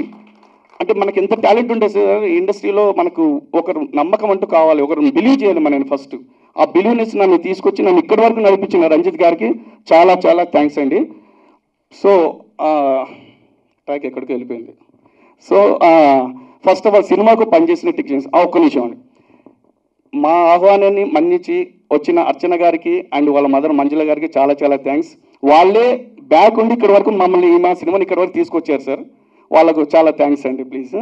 అంటే మనకి ఎంత టాలెంట్ ఉండే సార్ ఇండస్ట్రీలో మనకు ఒకరు నమ్మకం అంటూ కావాలి ఒకరు బిలీవ్ చేయాలి మనని ఫస్ట్. ఆ బిలీవ్నెస్ నన్ను తీసుకొచ్చి నన్ను ఇక్కడి వరకు నడిపించిన రంజిత్ గారికి చాలా చాలా థ్యాంక్స్ అండి. సో ట్రాక్ ఎక్కడికి వెళ్ళిపోయింది. సో ఫస్ట్ ఆఫ్ ఆల్ సినిమాకు పనిచేసిన టెక్నీషియన్స్ ఆ ఒక్క నిమిషం అండి. మా ఆహ్వానాన్ని మన్నించి వచ్చిన అర్చన గారికి అండ్ వాళ్ళ మదర్ మంజుల గారికి చాలా చాలా థ్యాంక్స్. వాళ్ళే బ్యాక్ ఉండి ఇక్కడ వరకు మమ్మల్ని మా సినిమాని ఇక్కడ వరకు తీసుకొచ్చారు సార్. వాళ్ళకు చాలా థ్యాంక్స్ అండి ప్లీజ్.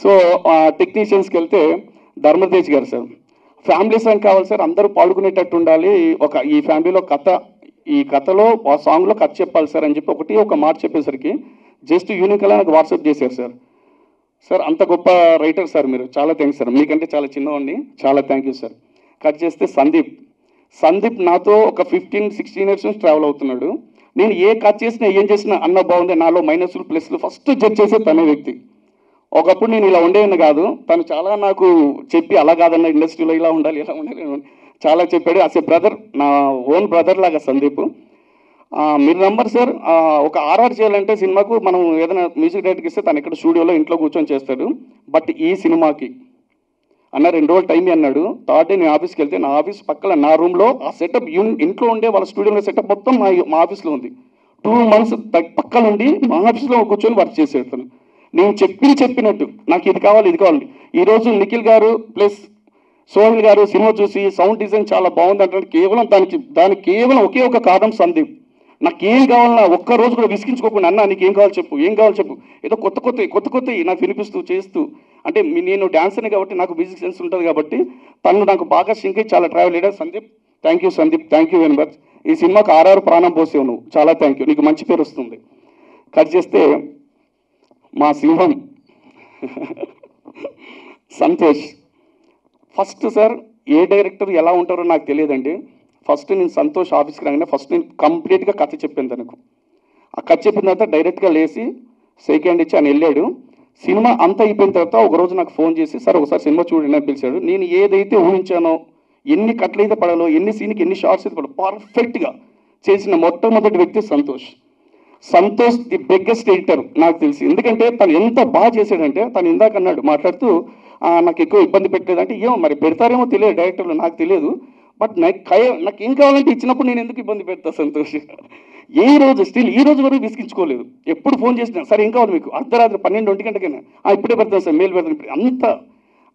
సో టెక్నీషియన్స్కి వెళ్తే Dharmatej garu sir. Family song కావాలి సార్ అందరూ పాడుకునేటట్టు ఉండాలి. ఒక ఈ ఫ్యామిలీలో కథ ఈ కథలో ఆ సాంగ్లో కథ చెప్పాలి సార్ అని చెప్పి ఒకటి ఒక మాట చెప్పేసరికి జస్ట్ యూనిక్ అలా నాకు వాట్సాప్ చేశారు సార్. సార్ అంత గొప్ప రైటర్ సార్ మీరు. చాలా థ్యాంక్స్ సార్. మీకంటే చాలా చిన్నవండి చాలా థ్యాంక్ యూ సార్. కట్ చేస్తే సందీప్. సందీప్ నాతో ఒక ఫిఫ్టీన్ సిక్స్టీన్ ఇయర్స్ నుంచి ట్రావెల్ అవుతున్నాడు. నేను ఏ కట్ చేసినా ఏం చేసినా అన్న బాగుంది. నాలో మైనస్లు ప్లస్లు. ఫస్ట్ జడ్జ్ చేసే తనే వ్యక్తి. ఒకప్పుడు నేను ఇలా ఉండేవాడిని కాదు. తను చాలా నాకు చెప్పి అలా కాదన్న ఇండస్ట్రీలో ఇలా ఉండాలి ఇలా ఉండాలి చాలా చెప్పాడు. అస్ బ్రదర్ నా ఓన్ బ్రదర్ లాగా సందీప్. మీరు నంబర్ సార్ ఒక ఆర్ఆర్ చేయాలంటే సినిమాకు మనం ఏదైనా మ్యూజిక్ డైరెక్టర్కి ఇస్తే తను ఇక్కడ స్టూడియోలో ఇంట్లో కూర్చొని చేస్తాడు. బట్ ఈ సినిమాకి అన్న రెండు రోజులు టైం అన్నాడు. థర్డ్ డే నేను ఆఫీస్కి వెళ్తే నా ఆఫీస్ పక్కన నా రూమ్లో ఆ సెటప్ ఇంట్లో ఉండే వాళ్ళ స్టూడియోలో సెటప్ మొత్తం మా మా ఆఫీస్లో ఉంది. టూ మంత్స్ పక్కన ఉండి మా ఆఫీస్లో కూర్చొని వర్క్ చేసేది తను. నేను చెప్పింది చెప్పినట్టు నాకు ఇది కావాలి ఇది కావాలి. ఈరోజు నిఖిల్ గారు ప్లస్ సోహిల్ గారు సినిమా చూసి సౌండ్ డిజైన్ చాలా బాగుంది అంటే కేవలం దానికి దానికి కేవలం ఒకే ఒక కారణం సందీప్. నాకు ఏం కావాలన్నా ఒక్క రోజు కూడా విసిగించుకోకుండా అన్న నీకు ఏం కావాలి చెప్పు ఏం కావాలి చెప్పు. ఏదో కొత్త కొత్త కొత్త కొత్త నాకు వినిపిస్తూ చేస్తూ అంటే నేను డాన్సర్ని కాబట్టి నాకు మ్యూజిక్ సెన్స్ ఉంటుంది కాబట్టి తను నాకు బాగా సింక్ చాలా travel leader Sandeep thank you Sandeep thank you very much ఈ సినిమాకు ఆర్ఆర్ ప్రాణం పోసేవు నువ్వు. చాలా థ్యాంక్ యూ నీకు మంచి పేరు వస్తుంది. కట్ చేస్తే మా సింహం Santosh. First sir a director ఎలా ఉంటారో నాకు తెలియదండి. ఫస్ట్ నేను సంతోష్ ఆఫీస్కి రాగానే ఫస్ట్ నేను కంప్లీట్గా కథ చెప్పాను తనకు. ఆ కథ చెప్పిన తర్వాత డైరెక్ట్గా లేచి సెకండ్ ఇచ్చి ఆయన వెళ్ళాడు. సినిమా అంతా అయిపోయిన తర్వాత ఒక రోజు నాకు ఫోన్ చేసి సార్ ఒకసారి సినిమా చూడండి అని పిలిచాడు. నేను ఏదైతే ఊహించానో ఎన్ని కట్లు అయితే పడాలో ఎన్ని సీన్కి ఎన్ని షార్ట్స్ అయితే పడాలో పర్ఫెక్ట్గా చేసిన మొట్టమొదటి వ్యక్తి Santosh. Santosh the biggest editor నాకు తెలిసి. ఎందుకంటే తను ఎంత బాగా చేశాడంటే తను ఇందాక అన్నాడు మాట్లాడుతూ నాకు ఎక్కువ ఇబ్బంది పెట్టలేదు అంటే ఏమో మరి పెడతారేమో తెలియదు డైరెక్టర్లు నాకు తెలియదు. బట్ నాకు కయ- నాకు ఏం కావాలంటే ఇచ్చినప్పుడు నేను ఎందుకు ఇబ్బంది పెడతా సంతోష్? ఏ రోజు స్టిల్ ఈ రోజు వరకు విసిగించుకోలేదు. ఎప్పుడు ఫోన్ చేసినా సరే ఏం కావాలి మీకు? అర్ధరాత్రి పన్నెండు ఒంటి గంటకైనా? "ఆ, ఇప్పుడే పెడతాను సార్ మెయిల్ పెడతాను. అంత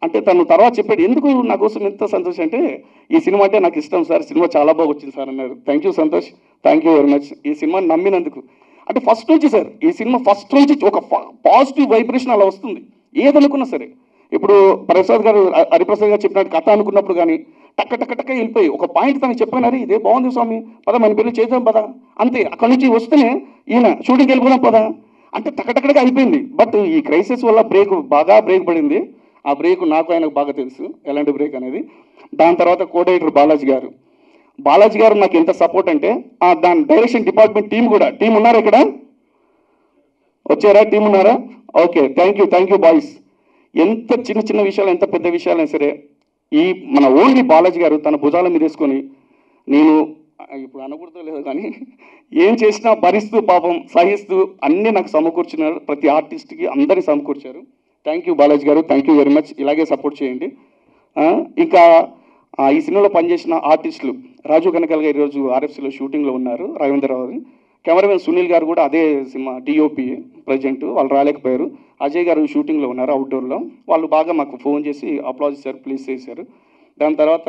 అంటే తను తర్వాత చెప్పాడు ఎందుకు నా కోసం ఎంత సంతోషం అంటే ఈ సినిమా అంటే నాకు ఇష్టం సార్ సినిమా చాలా బాగా వచ్చింది సార్ అన్నారు. Thank you Santosh. Thank you very much ఈ సినిమాని నమ్మినందుకు. అంటే ఫస్ట్ నుంచి సార్ ఈ సినిమా ఫస్ట్ నుంచి ఒక పాజిటివ్ వైబ్రేషన్ అలా వస్తుంది. ఏదనుకున్నా సరే ఇప్పుడు ప్రసాద్ గారు హరిప్రసాద్ గారు చెప్పినట్టు కథ అనుకున్నప్పుడు కానీ టక్క టక్క టక్క వెళ్ళిపోయి ఒక పాయింట్ తనకి చెప్పాను ఇదే బాగుంది స్వామి పద మన పెళ్ళి చేద్దాం పద. అంతే అక్కడి నుంచి వస్తేనే ఈయన షూటింగ్కి వెళ్ళిపోదాం పద. అంటే టక్క అయిపోయింది. బట్ ఈ క్రైసిస్ వల్ల బ్రేక్ బాగా బ్రేక్ పడింది. ఆ బ్రేక్ నాకు ఆయనకు బాగా తెలుసు ఎలాంటి బ్రేక్ అనేది. దాని తర్వాత కోఆర్డినేటర్ బాలాజీ గారు. బాలాజీ గారు నాకు ఎంత సపోర్ట్ అంటే ఆ దాని డైరెక్షన్ డిపార్ట్మెంట్ టీం కూడా. టీం ఉన్నారా ఇక్కడ? వచ్చారా? టీం ఉన్నారా? Okay thank you thank you boys. ఎంత చిన్న చిన్న విషయాలు ఎంత పెద్ద విషయాలైనా సరే ఈ మన ఓన్లీ బాలాజీ గారు తన భుజాల మీద వేసుకొని నేను ఇప్పుడు అనకూడదు లేదు కానీ ఏం చేసినా భరిస్తూ పాపం సహిస్తూ అన్నీ నాకు సమకూర్చున్నారు ప్రతి ఆర్టిస్ట్కి అందరినీ సమకూర్చారు. Thank you Balaji garu. Thank you very much ఇలాగే సపోర్ట్ చేయండి. ఇంకా ఈ సినిమాలో పనిచేసిన ఆర్టిస్టులు రాజు కనకల్ గారు ఈరోజు ఆర్ఎఫ్సీలో షూటింగ్లో ఉన్నారు రవీంద్రరావు గారు. కెమెరామెన్ సునీల్ గారు కూడా అదే సినిమా డిఓపి ప్రజెంట్ వాళ్ళు రాలేకపోయారు. అజయ్ గారు షూటింగ్లో ఉన్నారు అవుట్డోర్లో వాళ్ళు బాగా మాకు ఫోన్ చేసి అప్లాజ్ చేశారు ప్లీజ్ చేశారు. దాని తర్వాత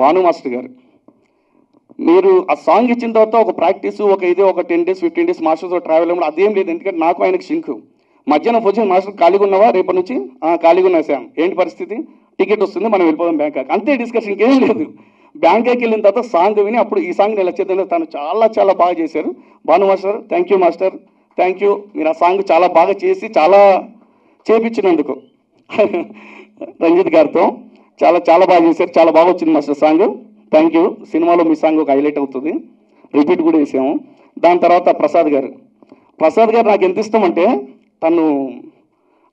భాను మాస్టర్ గారు మీరు ఆ సాంగ్ ఇచ్చిన తర్వాత ఒక ప్రాక్టీస్ ఒక ఇది ఒక టెన్ డేస్ ఫిఫ్టీన్ డేస్ మాస్టర్స్తో ట్రావెల్ అవ్వడం అదేం లేదు. ఎందుకంటే నాకు ఆయనకు సింక్. మధ్యాహ్నం వచ్చి మాస్టర్ ఖాళీగా ఉన్నావా? రేపటి నుంచి? ఖాళీగా ఉన్నా సార్ ఏంటి పరిస్థితి? టికెట్ వస్తుంది మనం వెళ్ళిపోదాం బ్యాంకాక్. అంతే డిస్కషన్ ఇంకేం లేదు. బ్యాంకాక్ వెళ్ళిన తర్వాత సాంగ్ విని అప్పుడు ఈ సాంగ్ నేను వచ్చేది తను చాలా చాలా బాగా చేశారు. Bhanu master thank you master. Thank you మీరు ఆ సాంగ్ చాలా బాగా చేసి చాలా చేపించినందుకు. రంజిత్ గారితో చాలా చాలా బాగా చేశారు. చాలా బాగా వచ్చింది మాస్టర్ సాంగ్. థ్యాంక్ యూ సినిమాలో మీ సాంగ్ ఒక హైలైట్ అవుతుంది. రిపీట్ కూడా వేసాము. దాని తర్వాత ప్రసాద్ గారు. ప్రసాద్ గారు నాకు ఎంత ఇష్టం అంటే తను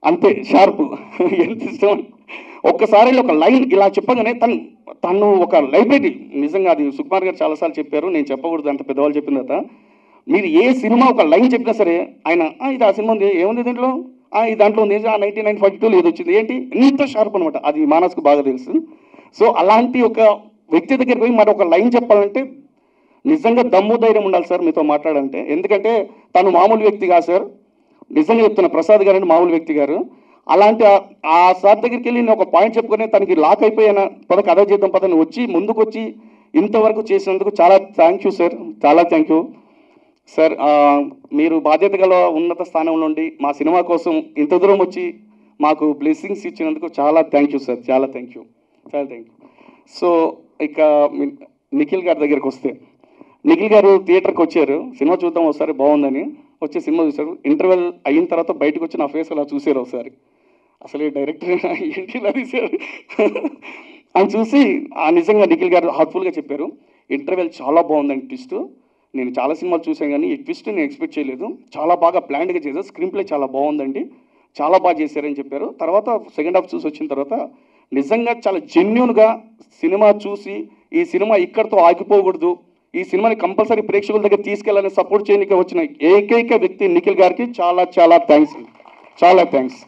అంతే షార్ప్ ఎంత ఇష్టం అంటే ఒక్కసారి ఒక లైన్ ఇలా చెప్పగానే తను తను ఒక లైబ్రరీ నిజంగా అది సుకుమార్ గారు చాలాసార్లు చెప్పారు నేను చెప్పకూడదు అంత పెద్దవాళ్ళు చెప్పిన తర్వాత మీరు ఏ సినిమా ఒక లైన్ చెప్పినా సరే ఆయన ఇది ఆ సినిమా ఉంది ఏముంది దీంట్లో? ఈ దాంట్లో ఉంది ఆ నైన్టీన్ నైన్ ఫార్టీ టూలో ఏది వచ్చింది ఏంటి? ఎంత షార్ప్ అనమాట అది మానస్కు బాగా తెలుసు. సో అలాంటి ఒక వ్యక్తి దగ్గరికి పోయి మరి ఒక లైన్ చెప్పాలంటే నిజంగా దమ్ము ధైర్యం ఉండాలి సార్ మీతో మాట్లాడాలంటే. ఎందుకంటే తను మామూలు వ్యక్తి కాదు సార్. నిజంగా చెప్తున్న ప్రసాద్ గారు అంటే మామూలు వ్యక్తి గారు. అలాంటి ఆ- సార్ దగ్గరికి వెళ్ళి నేను ఒక పాయింట్ చెప్పుకొని తనకి లాక్ అయిపోయాను పద కథ చేద్దాం పదని వచ్చి ముందుకు వచ్చి ఇంతవరకు చేసినందుకు చాలా థ్యాంక్ యూ సార్ చాలా థ్యాంక్ యూ సార్ మీరు బాధ్యత గల ఉన్నత స్థానంలో ఉండి మా సినిమా కోసం ఇంత దూరం వచ్చి మాకు బ్లెస్సింగ్స్ ఇచ్చినందుకు చాలా థ్యాంక్ యూ సార్ చాలా థ్యాంక్ యూ చాలా థ్యాంక్ యూ సో ఇక నిఖిల్ గారి దగ్గరికి వస్తే నిఖిల్ గారు థియేటర్కి వచ్చారు. సినిమా చూద్దాం ఒకసారి బాగుందని. వచ్చి సినిమా చూశారు ఇంటర్వెల్ అయిన తర్వాత బయటకు వచ్చి నా ఫేస్ అలా చూసారు ఒకసారి. అసలు డైరెక్టర్ ఏంటి ఇలా తీశారు? అని చూసి ఆ నిజంగా నిఖిల్ గారు హార్ట్ఫుల్గా చెప్పారు. ఇంటర్వెల్ చాలా బాగుందండి ట్విస్ట్ నేను చాలా సినిమాలు చూశాను కానీ ఈ ట్విస్ట్ నేను ఎక్స్పెక్ట్ చేయలేదు. చాలా బాగా ప్లాన్డ్గా చేశారు. స్క్రీన్ ప్లే చాలా బాగుందండి. చాలా బాగా చేశారని చెప్పారు. తర్వాత సెకండ్ హాఫ్ చూసి వచ్చిన తర్వాత నిజంగా చాలా జెన్యున్గా సినిమా చూసి ఈ సినిమా ఇక్కడితో ఆగిపోకూడదు. ఈ సినిమాని కంపల్సరీ ప్రేక్షకుల దగ్గర తీసుకెళ్ళాలని సపోర్ట్ చేయడానికి వచ్చిన ఏకైక వ్యక్తి నిఖిల్ గారికి చాలా చాలా థ్యాంక్స్ చాలా thanks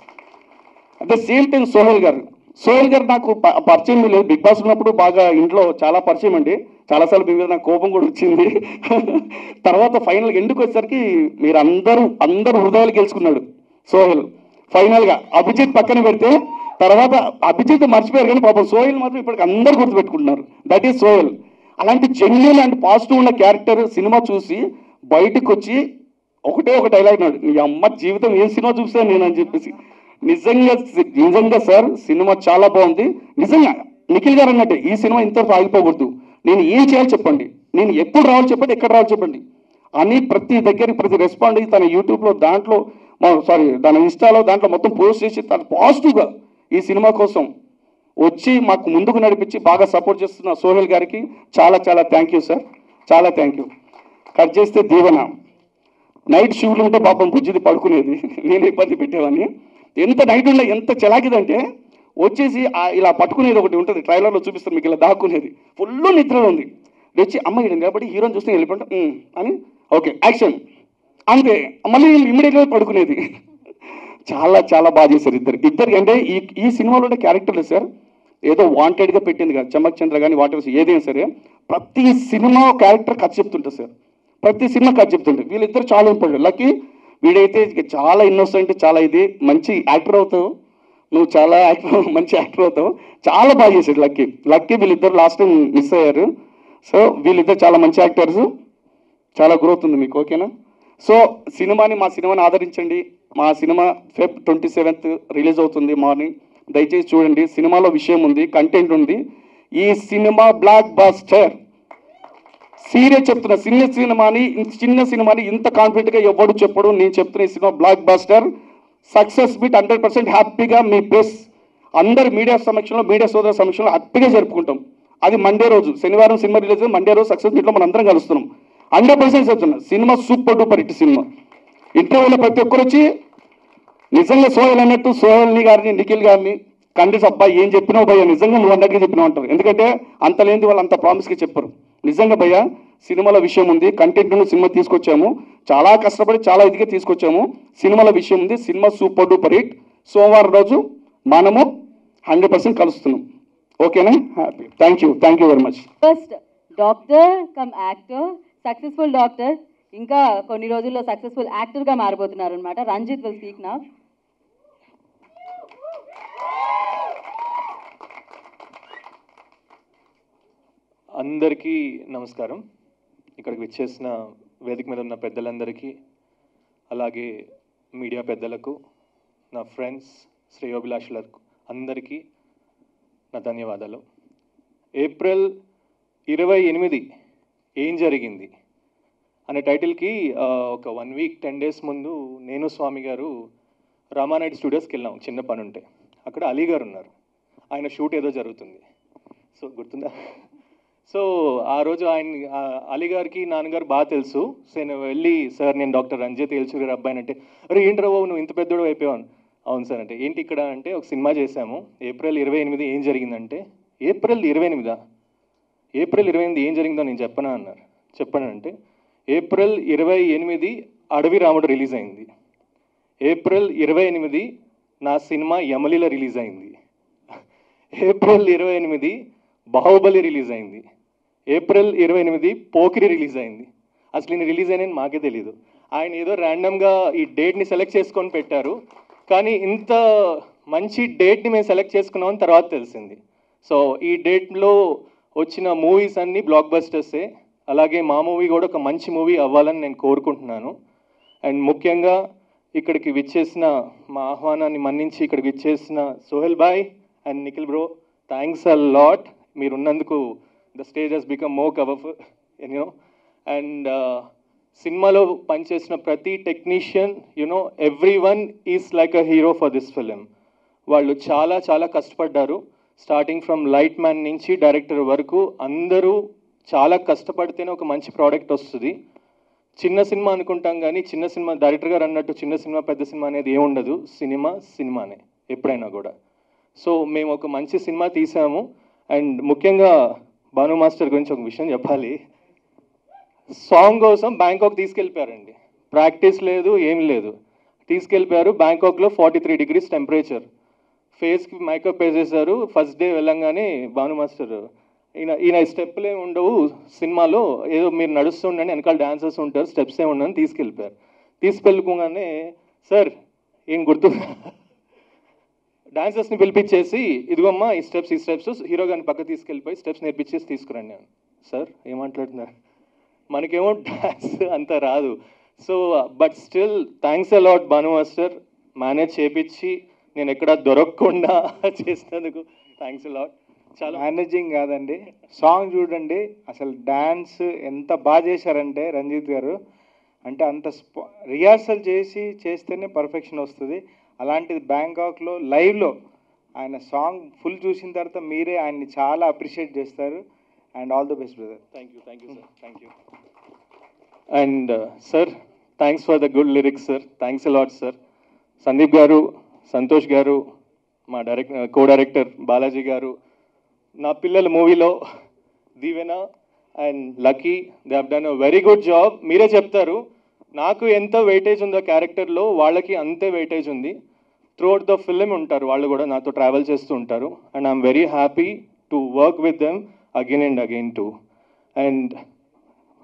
at the same time Sohel garu. Sohel garu నాకు ప- పరిచయం లేదు. బిగ్ బాస్ ఉన్నప్పుడు బాగా ఇంట్లో చాలా పరిచయం అండి. చాలాసార్లు మీ మీద నాకు కోపం కూడా వచ్చింది. తర్వాత ఫైనల్ ఎందుకు వచ్చేసరికి మీరు అందరూ అందరూ హృదయాలు గెలుచుకున్నాడు సోహెల్ ఫైనల్గా అభిజిత్ పక్కన పెడితే తర్వాత అభిజిత్ మర్చిపోయారు కానీ పాపం సోహెల్ మాత్రం ఇప్పటికి అందరు గుర్తుపెట్టుకుంటున్నారు. దట్ ఈస్ సోహెల్ అలాంటి జెన్యున్ అండ్ పాజిటివ్ ఉన్న క్యారెక్టర్ సినిమా చూసి బయటకు వచ్చి ఒకటే ఒక డైలాగ్ నాడు నీ అమ్మ జీవితం ఏం సినిమా చూసాను నేను అని చెప్పేసి. నిజంగా నిజంగా సార్ సినిమా చాలా బాగుంది. నిజంగా నిఖిల్ గారు అన్నట్టే ఈ సినిమా ఇంత ఆగిపోకూడదు. నేను ఏం చేయాలి చెప్పండి. నేను ఎప్పుడు రావాలి చెప్పండి ఎక్కడ రావాలి చెప్పండి. అని ప్రతి దగ్గరికి ప్రతి రెస్పాండ్ అయ్యి తన యూట్యూబ్లో దాంట్లో సారీ తన ఇన్స్టాలో దాంట్లో మొత్తం పోస్ట్ చేసి తన పాజిటివ్గా ఈ సినిమా కోసం వచ్చి మాకు ముందుకు నడిపించి బాగా సపోర్ట్ చేస్తున్న సోహెల్ గారికి చాలా చాలా థ్యాంక్ యూ సార్ చాలా థ్యాంక్ యూ కట్ చేస్తే దీవెన. నైట్ షూలు ఉంటే పాపం బుజ్జిది పడుకునేది. నేను ఇబ్బంది పెట్టేవాడిని ఎంత నైట్ ఉండే ఎంత చెలాకిదంటే వచ్చేసి ఇలా పట్టుకునేది ఒకటి ఉంటుంది. ట్రైలర్లో చూపిస్తారు మీకు ఇలా దాక్కునేది. ఫుల్ నిద్రలో ఉంది. వచ్చి అమ్మ ఇక్కడ కాబట్టి హీరోని చూస్తే వెళ్ళిపోండి అని. ఓకే యాక్షన్ అంతే. మళ్ళీ ఇమ్మీడియట్గా పడుకునేది. చాలా చాలా బాగా చేశారు ఇద్దరు. ఇద్దరికి అంటే ఈ ఈ సినిమాలో ఉండే క్యారెక్టర్లు సార్. ఏదో వాంటెడ్గా పెట్టింది కదా. చమక్ చంద్ర కానీ వాటర్ ఏదైనా సరే ప్రతి సినిమా క్యారెక్టర్ కథ చెప్తుంటుంది సార్. ప్రతి సినిమా కథ చెప్తుంటారు వీళ్ళిద్దరు చాలా ఇంపార్టెంట్ లక్కీ వీడైతే చాలా ఇన్నోసెంట్ చాలా ఇది మంచి యాక్టర్ అవుతావు. నువ్వు చాలా యాక్టర్ మంచి యాక్టర్ అవుతావు. చాలా బాగా చేశాడు లక్కీ లక్కీ వీళ్ళిద్దరు లాస్ట్ టైం మిస్ అయ్యారు. సో వీళ్ళిద్దరు చాలా మంచి యాక్టర్స్ చాలా గ్రోత్ ఉంది మీకు ఓకేనా సో సినిమాని మా సినిమాని ఆదరించండి. మా cinema Feb twenty seventh release అవుతుంది మార్నింగ్. దయచేసి చూడండి సినిమాలో విషయం ఉంది కంటెంట్ ఉంది. ఈ సినిమా బ్లాక్ బాస్టర్. సీరియస్ చెప్తున్నా చిన్న సినిమాని చిన్న సినిమాని ఇంత కాన్ఫిడెంట్గా ఎవడు చెప్పడు. నేను చెప్తున్న ఈ cinema blockbuster. Success meet hundred percent హ్యాపీగా మీ ప్రెస్ అందరు మీడియా సమక్షంలో మీడియా సోదర సమక్షంలో హ్యాపీగా జరుపుకుంటాం. అది మండే రోజు శనివారం సినిమా రిలీజ్ మండే రోజు సక్సెస్ బిట్లో మనం అందరం కలుస్తున్నాం. హండ్రెడ్ పర్సెంట్ చెప్తున్నా cinema super duper hit cinema. ఇంటర్వ్యూలో ప్రతి ఒక్కరు వచ్చి నిజంగా సోహెల్ అన్నట్టు సోహెల్ని గారిని నిఖిల్ గారిని కండిస్ అబ్బాయి ఏం చెప్పినావు భయ్య నిజంగా నువ్వు అన్నట్టుగా చెప్పినావు అంటారు. ఎందుకంటే అంత లేనిది వాళ్ళు అంత ప్రామిస్గా చెప్పరు. నిజంగా భయ్య సినిమాల విషయం ఉంది కంటెంట్ సినిమా తీసుకొచ్చాము చాలా కష్టపడి చాలా ఇదిగా తీసుకొచ్చాము సినిమాల విషయం ఉంది సినిమా సూపర్ డూపర్ హిట్ సోమవారం రోజు మనము హండ్రెడ్ పర్సెంట్ కలుస్తున్నాం. ఓకేనా? Happy thank you thank you very much first doctor cum actor successful doctor ఇంకా కొన్ని రోజుల్లో సక్సెస్ఫుల్ యాక్టర్గా మారబోతున్నారు అనమాట రంజిత్ విల్ స్పీక్ నా అందరికీ నమస్కారం. ఇక్కడికి విచ్చేసిన వేదిక మీద ఉన్న పెద్దలందరికీ అలాగే మీడియా పెద్దలకు నా ఫ్రెండ్స్ శ్రేయోభిలాషులకు అందరికీ నా ధన్యవాదాలు. ఏప్రిల్ ఇరవై ఎనిమిది ఏం జరిగింది? అనే టైటిల్కి ఒక వన్ వీక్ టెన్ డేస్ ముందు నేను స్వామి గారు రామానాయుడు స్టూడియోస్కి వెళ్ళాం చిన్న పని ఉంటే అక్కడ అలీ గారు ఉన్నారు. ఆయన షూట్ ఏదో జరుగుతుంది. సో గుర్తుందా? సో ఆ రోజు ఆయన అలీ గారికి నాన్నగారు బాగా తెలుసు. సో నేను వెళ్ళి సార్ నేను డాక్టర్ రంజిత్ ఏల్చూరి గారు అబ్బాయి అంటే అరే ఏంట్రా బాబు నువ్వు ఇంత పెద్దోడు అయిపోయావు అవును సార్ అంటే ఏంటి ఇక్కడ అంటే ఒక సినిమా చేశాము. ఏప్రిల్ ఇరవై ఎనిమిది ఏం జరిగిందంటే ఏప్రిల్ ఇరవై ఎనిమిదా? ఏప్రిల్ ఇరవై ఎనిమిది ఏం జరిగిందో నేను చెప్పనా అన్నారు. చెప్పానంటే ఏప్రిల్ ఇరవై ఎనిమిది అడవి రాముడు రిలీజ్ అయింది. ఏప్రిల్ ఇరవై ఎనిమిది నా సినిమా యమలిలో రిలీజ్ అయింది. ఏప్రిల్ ఇరవై ఎనిమిది బాహుబలి రిలీజ్ అయింది. ఏప్రిల్ ఇరవై ఎనిమిది పోకిరి రిలీజ్ అయింది. అసలు నేను రిలీజ్ అయినని మాకే తెలియదు ఆయన ఏదో ర్యాండమ్గా ఈ డేట్ని సెలెక్ట్ చేసుకొని పెట్టారు. కానీ ఇంత మంచి డేట్ని మేము సెలెక్ట్ చేసుకున్నామని తర్వాత తెలిసింది. సో ఈ డేట్లో వచ్చిన మూవీస్ అన్నీ బ్లాక్ బస్టర్సే అలాగే మా మూవీ కూడా ఒక మంచి మూవీ అవ్వాలని నేను కోరుకుంటున్నాను. అండ్ ముఖ్యంగా ఇక్కడికి విచ్చేసిన మా ఆహ్వానాన్ని మన్నించి ఇక్కడికి విచ్చేసిన Sohel bhai and Nikhil bro thanks a lot. మీరు ఉన్నందుకు the stage he's become more cover you know and సినిమాలో పనిచేసిన ప్రతి technician you know everyone is like a hero for this film. వాళ్ళు చాలా చాలా కష్టపడ్డారు. స్టార్టింగ్ ఫ్రమ్ లైట్ మ్యాన్ నుంచి డైరెక్టర్ వరకు అందరూ చాలా కష్టపడితేనే ఒక మంచి ప్రోడక్ట్ వస్తుంది. చిన్న సినిమా అనుకుంటాం కానీ చిన్న సినిమా డైరెక్టర్ గారు అన్నట్టు చిన్న సినిమా పెద్ద సినిమా అనేది ఏముండదు సినిమా సినిమానే ఎప్పుడైనా కూడా. సో మేము ఒక మంచి సినిమా తీసాము. అండ్ ముఖ్యంగా భాను మాస్టర్ గురించి ఒక విషయం చెప్పాలి. సాంగ్ కోసం బ్యాంకాక్ తీసుకెళ్ళిపోయారండి. ప్రాక్టీస్ లేదు ఏం లేదు. తీసుకెళ్ళిపోయారు బ్యాంకాక్లో ఫార్టీ త్రీ డిగ్రీస్ టెంపరేచర్. ఫేస్కి మేకప్ వేసేసారు. ఫస్ట్ డే వెళ్ళంగానే భాను మాస్టర్ ఈయన ఈయన స్టెప్లే ఏమి ఉండవు. సినిమాలో ఏదో మీరు నడుస్తుండని వెనకాల డాన్సర్స్ ఉంటారు స్టెప్స్ ఏమి ఉండని తీసుకెళ్ళిపోయారు. తీసుకెళ్ళుకోగానే సార్ ఏం గుర్తు డాన్సర్స్ని పిలిపించేసి ఇదిగోమ్మా ఈ స్టెప్స్ ఈ స్టెప్స్ హీరో గారిని పక్క తీసుకెళ్ళిపోయి స్టెప్స్ నేర్పించేసి తీసుకురండి నేను సార్ ఏం మనకేమో డాన్స్ అంత రాదు. So but still thanks a lot Bhanu master. Manage చేపించి నేను ఎక్కడ దొరకకుండా చేసినందుకు థ్యాంక్స్ అలాట్ మేనేజింగ్ కాదండి. సాంగ్ చూడండి. అసలు డ్యాన్స్ ఎంత బాగా చేశారంటే రంజిత్ గారు. అంటే అంత రిహార్సల్ చేసి చేస్తేనే పర్ఫెక్షన్ వస్తుంది. అలాంటిది బ్యాంకాక్లో లైవ్లో ఆయన సాంగ్ ఫుల్ చూసిన తర్వాత మీరే ఆయన్ని చాలా అప్రిషియేట్ చేస్తారు. And all the best brother thank you thank you sir thank you and sir thanks for the good lyrics sir thanks a lot sir Sandeep garu Santosh garu మా direct co director Balaji గారు నా పిల్లల మూవీలో Deevena and Lucky they have done a very good job మీరే చెప్తారు నాకు ఎంత weightage ఉందో క్యారెక్టర్లో వాళ్ళకి అంతే వెయిటేజ్ ఉంది. త్రూఅవుట్ ద ఫిలిం ఉంటారు వాళ్ళు కూడా నాతో ట్రావెల్ చేస్తూ ఉంటారు. And I'm very happy to work with them again and again to and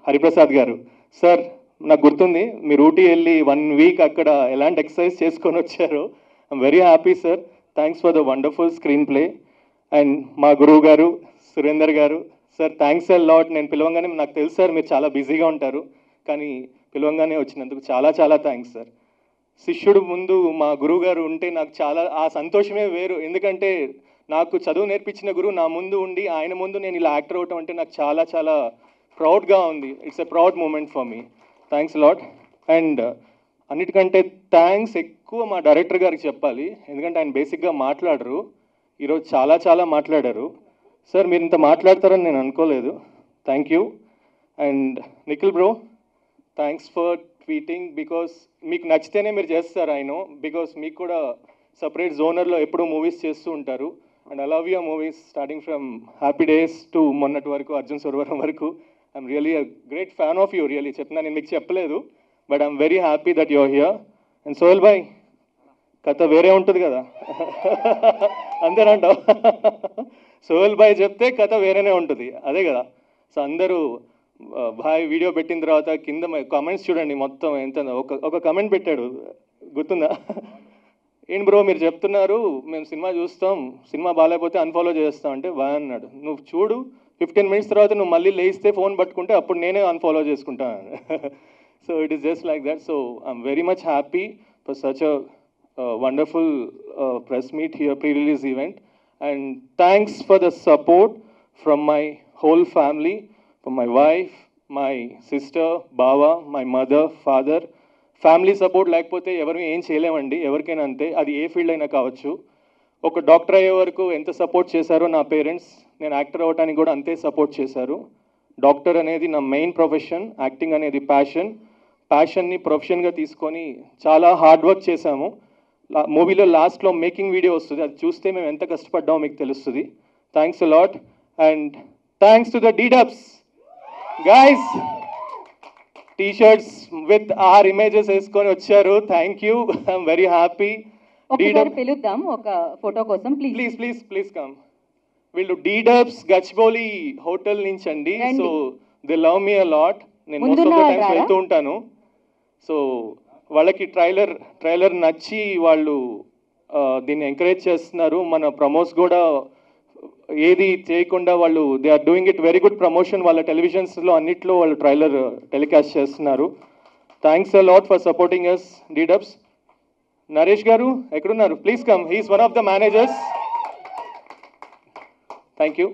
Hariprasad garu sir నాకు గుర్తుంది మీరు ఊటీ వెళ్ళి వన్ వీక్ అక్కడ ఎలాంటి ఎక్సర్సైజ్ చేసుకొని వచ్చారో. I'm very happy sir thanks for the wonderful screenplay and మా గురువు గారు సురేందర్ గారు సార్ థ్యాంక్స్ ఎల్ లాట్ నేను పిలవంగానే నాకు తెలుసు సార్ మీరు చాలా బిజీగా ఉంటారు. కానీ పిలవంగానే వచ్చినందుకు చాలా చాలా థ్యాంక్స్ సార్. శిష్యుడు ముందు మా గురువు గారు ఉంటే నాకు చాలా ఆ సంతోషమే వేరు. ఎందుకంటే నాకు చదువు నేర్పించిన గురువు నా ముందు ఉండి ఆయన ముందు నేను ఇలా యాక్టర్ అవటం అంటే నాకు చాలా చాలా ప్రౌడ్గా ఉంది. It's a proud moment for me thanks lot and అన్నిటికంటే థ్యాంక్స్ ఎక్కువ మా డైరెక్టర్ గారికి చెప్పాలి. ఎందుకంటే ఆయన బేసిక్గా మాట్లాడరు. ఈరోజు చాలా చాలా మాట్లాడారు. సార్ మీరు ఇంత మాట్లాడతారని నేను అనుకోలేదు. Thank you and Nikhil bro thanks for tweeting because మీకు నచ్చితేనే మీరు చేస్తారు ఆయన బికాస్ మీకు కూడా సపరేట్ జోనర్లో ఎప్పుడూ మూవీస్ చేస్తూ ఉంటారు. And I love movies starting from Happy Days to మొన్నటి వరకు అర్జున్ సురవరం వరకు. I'm really a great fan of you really చెప్తున్నా నేను మీకు చెప్పలేదు. But I'm very happy that your here and Sohel bhai కథ వేరే ఉంటుంది కదా. అంతేనంటావు? సోహల్ భాయ్ చెప్తే కథ వేరేనే ఉంటుంది. అదే కదా. సో అందరూ భాయ్ వీడియో పెట్టిన తర్వాత కింద కామెంట్స్ చూడండి మొత్తం ఎంత ఒక ఒక కమెంట్ పెట్టాడు. గుర్తుందా? ఏంటి బ్రో మీరు చెప్తున్నారు మేము సినిమా చూస్తాం సినిమా బాగాలేకపోతే అన్ఫాలో చేస్తాం అంటే బాగా అన్నాడు. నువ్వు చూడు ఫిఫ్టీన్ మినిట్స్ తర్వాత నువ్వు మళ్ళీ లేస్తే ఫోన్ పట్టుకుంటే అప్పుడు నేనే అన్ఫాలో చేసుకుంటాను. So it is just like that so I'm very much happy for such a wonderful press meet here pre-release event and thanks for the support from my whole family from my wife, my sister, బావ my mother father family support లేకపోతే ఎవరు ఏం చేయలేమండి. ఎవరికైనా అంతే. అది ఏ field అయినా కావచ్చు. ఒక డాక్టర్ అయ్యే వరకు ఎంత సపోర్ట్ చేశారో నా పేరెంట్స్ నేను యాక్టర్ అవ్వడానికి కూడా అంతే సపోర్ట్ చేశారు. డాక్టర్ అనేది నా మెయిన్ ప్రొఫెషన్ యాక్టింగ్ అనేది ప్యాషన్ ప్యాషన్ని ప్రొఫెషన్గా తీసుకొని చాలా హార్డ్ వర్క్ చేశాము. మూవీలో లాస్ట్లో మేకింగ్ వీడియో వస్తుంది. అది చూస్తే మేము ఎంత కష్టపడ్డామో మీకు తెలుస్తుంది. Thanks lot and thanks to the DDubs guys T shirts with our images వేసుకొని వచ్చారు. Thank you I'm very happy పిలుద్దాం. ఒక ఫోటో కోసం please please please please come వీళ్ళు డీడబ్స్ గచ్చిబౌలి హోటల్ నుంచి అండి. So they love me a lot నేను most of ముందున్న ద వాళ్ళు టైమ్స్ రారా? వెళ్తూ ఉంటాను. సో వాళ్ళకి ట్రైలర్ ట్రైలర్ నచ్చి వాళ్ళు దీన్ని ఎంకరేజ్ చేస్తున్నారు. మన ప్రమోస్ కూడా ఏది చేయకుండా వాళ్ళు they are doing it very good promotion వాళ్ళ టెలివిజన్స్లో అన్నిట్లో వాళ్ళు ట్రైలర్ టెలికాస్ట్ చేస్తున్నారు. Thanks a lot for supporting us DDubs Naresh garu ఎక్కడున్నారు? Please come he's one of the managers thank you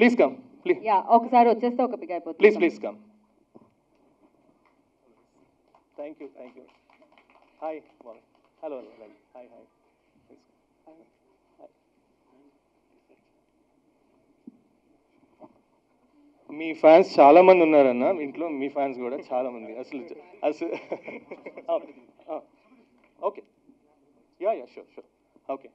please come please ఒకసారి వచ్చేస్తే ఒక పిక్ అయిపోతుంది. Please please come thank you thank you hi hello hello hi hi me fans చాలా మంది ఉన్నారన్న ఇంట్లో మీ fans కూడా చాలా మంది. అసలు అసలు okay. Yeah yeah sure sure okay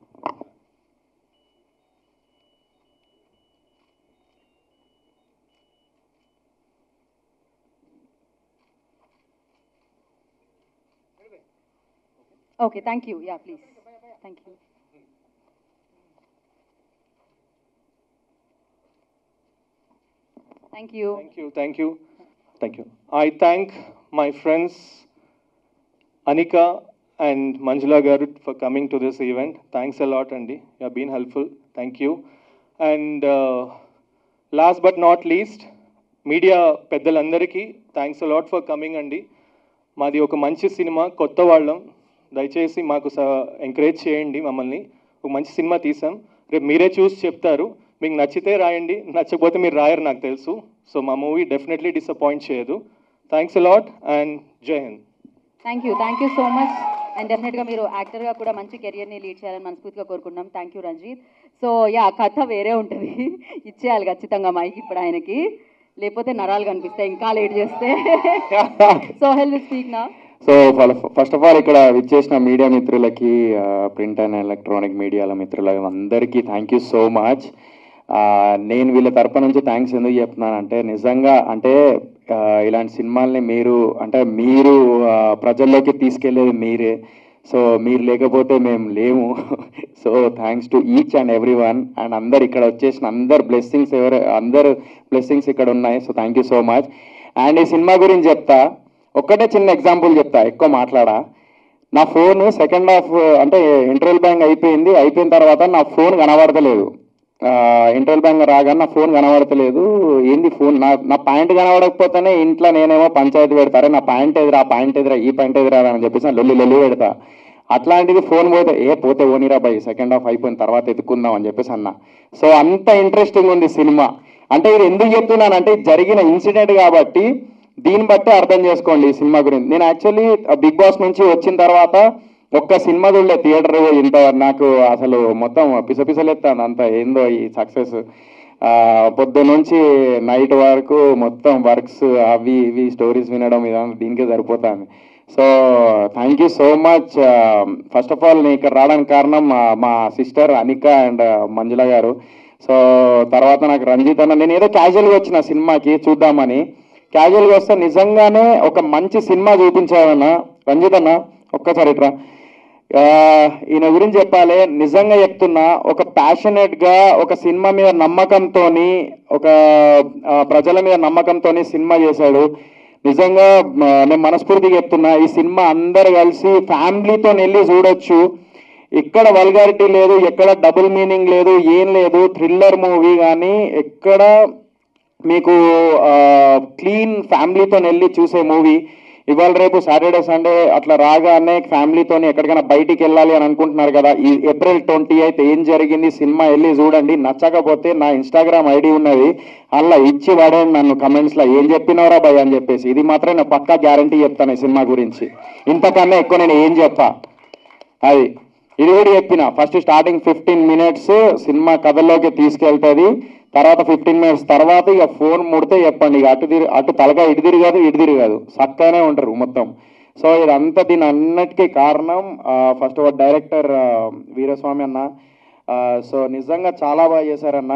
okay thank you yeah please thank you thank you Thank you, thank you, thank you. I thank my friends Anika and Manjula Garu for coming to this event. Thanks a lot, Andy. You have been helpful. Thank you. And uh, last but not least, media పెద్దలందరికీ thanks a lot for coming అండి మాది ఒక మంచి cinema కొత్త వాళ్ళం దయచేసి మాకు encourage చేయండి మమ్మల్ని. ఒక మంచి సినిమా తీసాం. రేపు మీరే చూసి చెప్తారు. మీకు నచ్చితే రాయండి. నచ్చకపోతే మీరు రాయరు నాకు తెలుసు. సో మా మూవీ డెఫినెట్లీ డిసప్పాయింట్ చేయదు. Thanks a lot and Jai Hind thank you thank you so much and డెఫినెట్గా మీరు యాక్టర్గా కూడా మంచి కెరియర్ని లీడ్ చేయాలని మనస్ఫూర్తిగా కోరుకుంటున్నాం. Thank you Ranjith so yeah కథ వేరే ఉంటుంది. ఇచ్చేయాలి ఖచ్చితంగా మైక్ ఇప్పుడు ఆయనకి. లేకపోతే నరాలు కనిపిస్తాయి. ఇంకా లేట్ చేస్తే. సో హెల్ స్పీక్ నా సో ఫస్ట్ ఆఫ్ ఆల్ ఇక్కడ విచ్చేసిన మీడియా మిత్రులకి ప్రింట్ అండ్ ఎలక్ట్రానిక్ మీడియాల మిత్రుల అందరికీ థ్యాంక్ యూ సో మచ్ నేను వీళ్ళ తరపు నుంచి థ్యాంక్స్ ఎందుకు చెప్తున్నానంటే నిజంగా అంటే ఇలాంటి సినిమాల్ని మీరు అంటే మీరు ప్రజల్లోకి తీసుకెళ్ళేది మీరే. సో మీరు లేకపోతే మేము లేము. So thanks to each and everyone and అందరు ఇక్కడ వచ్చేసిన అందరు బ్లెస్సింగ్స్ ఎవరు అందరు బ్లెస్సింగ్స్ ఇక్కడ ఉన్నాయి. So thank you so much and ఈ సినిమా గురించి చెప్తా. ఒక్కటే చిన్న ఎగ్జాంపుల్ చెప్తా ఎక్కువ మాట్లాడా. నా ఫోన్ సెకండ్ హాఫ్ అంటే ఇంటర్వెల్ బ్యాంక్ అయిపోయింది అయిపోయిన తర్వాత నా ఫోన్ కనబడతలేదు. ఇంటర్వెల్ బ్యాంక్ రాగానే నా ఫోన్ కనబడతలేదు. ఏంది ఫోన్ నా నా ప్యాంట్ కనబడకపోతేనే ఇంట్లో నేనేమో పంచాయతీ పెడతారే నా ప్యాంట్ ఎదురా ప్యాంట్ ఎదురా ఈ ప్యాంట్ ఎదురా అని చెప్పేసి లొల్లి లొల్లి పెడతా. అట్లాంటిది ఫోన్ పోతే ఏ పోతే ఓనిరా బాయ్ సెకండ్ హాఫ్ అయిపోయిన తర్వాత ఎత్తుకుందాం అని చెప్పేసి అన్న. సో అంత ఇంట్రెస్టింగ్ ఉంది సినిమా. అంటే ఇది ఎందుకు చెప్తున్నానంటే జరిగిన ఇన్సిడెంట్ కాబట్టి దీన్ని బట్టి అర్థం చేసుకోండి ఈ సినిమా గురించి. నేను యాక్చువల్లీ బిగ్ బాస్ నుంచి వచ్చిన తర్వాత ఒక్క సినిమా చూడలే థియేటర్ ఇంత నాకు అసలు మొత్తం పిసపిసలేస్తాను అంత. ఏందో ఈ సక్సెస్. పొద్దు నుంచి నైట్ వరకు మొత్తం వర్క్స్ అవి ఇవి స్టోరీస్ వినడం ఇదంతా దీనికే సరిపోతుంది. So thank you so much first of all నేను ఇక్కడ రావడానికి కారణం మా- మా సిస్టర్ అనిక అండ్ మంజుల గారు. సో తర్వాత నాకు రంజిత్ అన్న. నేను ఏదో క్యాజువల్గా వచ్చిన సినిమాకి చూద్దామని. క్యాజువల్గా వస్తే నిజంగానే ఒక మంచి సినిమా చూపించావన్న రంజిత్ అన్న ఒక్కసారి ఇట్రా. ఈయన గురించి చెప్పాలి. నిజంగా చెప్తున్నా ఒక ప్యాషనేట్గా ఒక సినిమా మీద నమ్మకంతోని ఒక ప్రజల మీద నమ్మకంతోని సినిమా చేశాడు. నిజంగా నేను మనస్ఫూర్తిగా చెప్తున్నా ఈ సినిమా అందరు కలిసి ఫ్యామిలీతో వెళ్ళి చూడొచ్చు. ఎక్కడ వల్గారిటీ లేదు ఎక్కడ డబుల్ మీనింగ్ లేదు ఏం లేదు. థ్రిల్లర్ మూవీ కానీ ఎక్కడ మీకు క్లీన్ ఫ్యామిలీతో వెళ్ళి చూసే మూవీ. ఇవాళ రేపు సాటర్డే సండే అట్లా రాగానే ఫ్యామిలీతో ఎక్కడికైనా బయటికి వెళ్ళాలి అని అనుకుంటున్నారు కదా ఈ ఏప్రిల్ ట్వంటీ అయితే ఏం జరిగింది సినిమా వెళ్ళి చూడండి. నచ్చకపోతే నా ఇన్స్టాగ్రామ్ ఐడి ఉన్నది అలా ఇచ్చి వాడండి నన్ను కమెంట్స్లో. ఏం చెప్పినవరా భయ్ అని చెప్పేసి. ఇది మాత్రం నేను పక్కా గ్యారంటీ చెప్తాను ఈ సినిమా గురించి. ఇంతకన్నా ఎక్కువ నేను ఏం చెప్పా? అది. ఇది కూడా చెప్పిన. First starting fifteen minutes cinema కథల్లోకి తీసుకెళ్తుంది. తర్వాత ఫిఫ్టీన్ మినిట్స్ తర్వాత ఇక ఫోన్ ముడితే చెప్పండి. ఇక అటు తిరిగి అటు తలగా ఇటు తిరగదు ఇటు తిరగదు. చక్కగానే ఉంటారు మొత్తం. సో ఇదంతా దీని అన్నిటికీ కారణం first of all director Veeraswamy అన్న. సో నిజంగా చాలా బాగా చేశారన్న.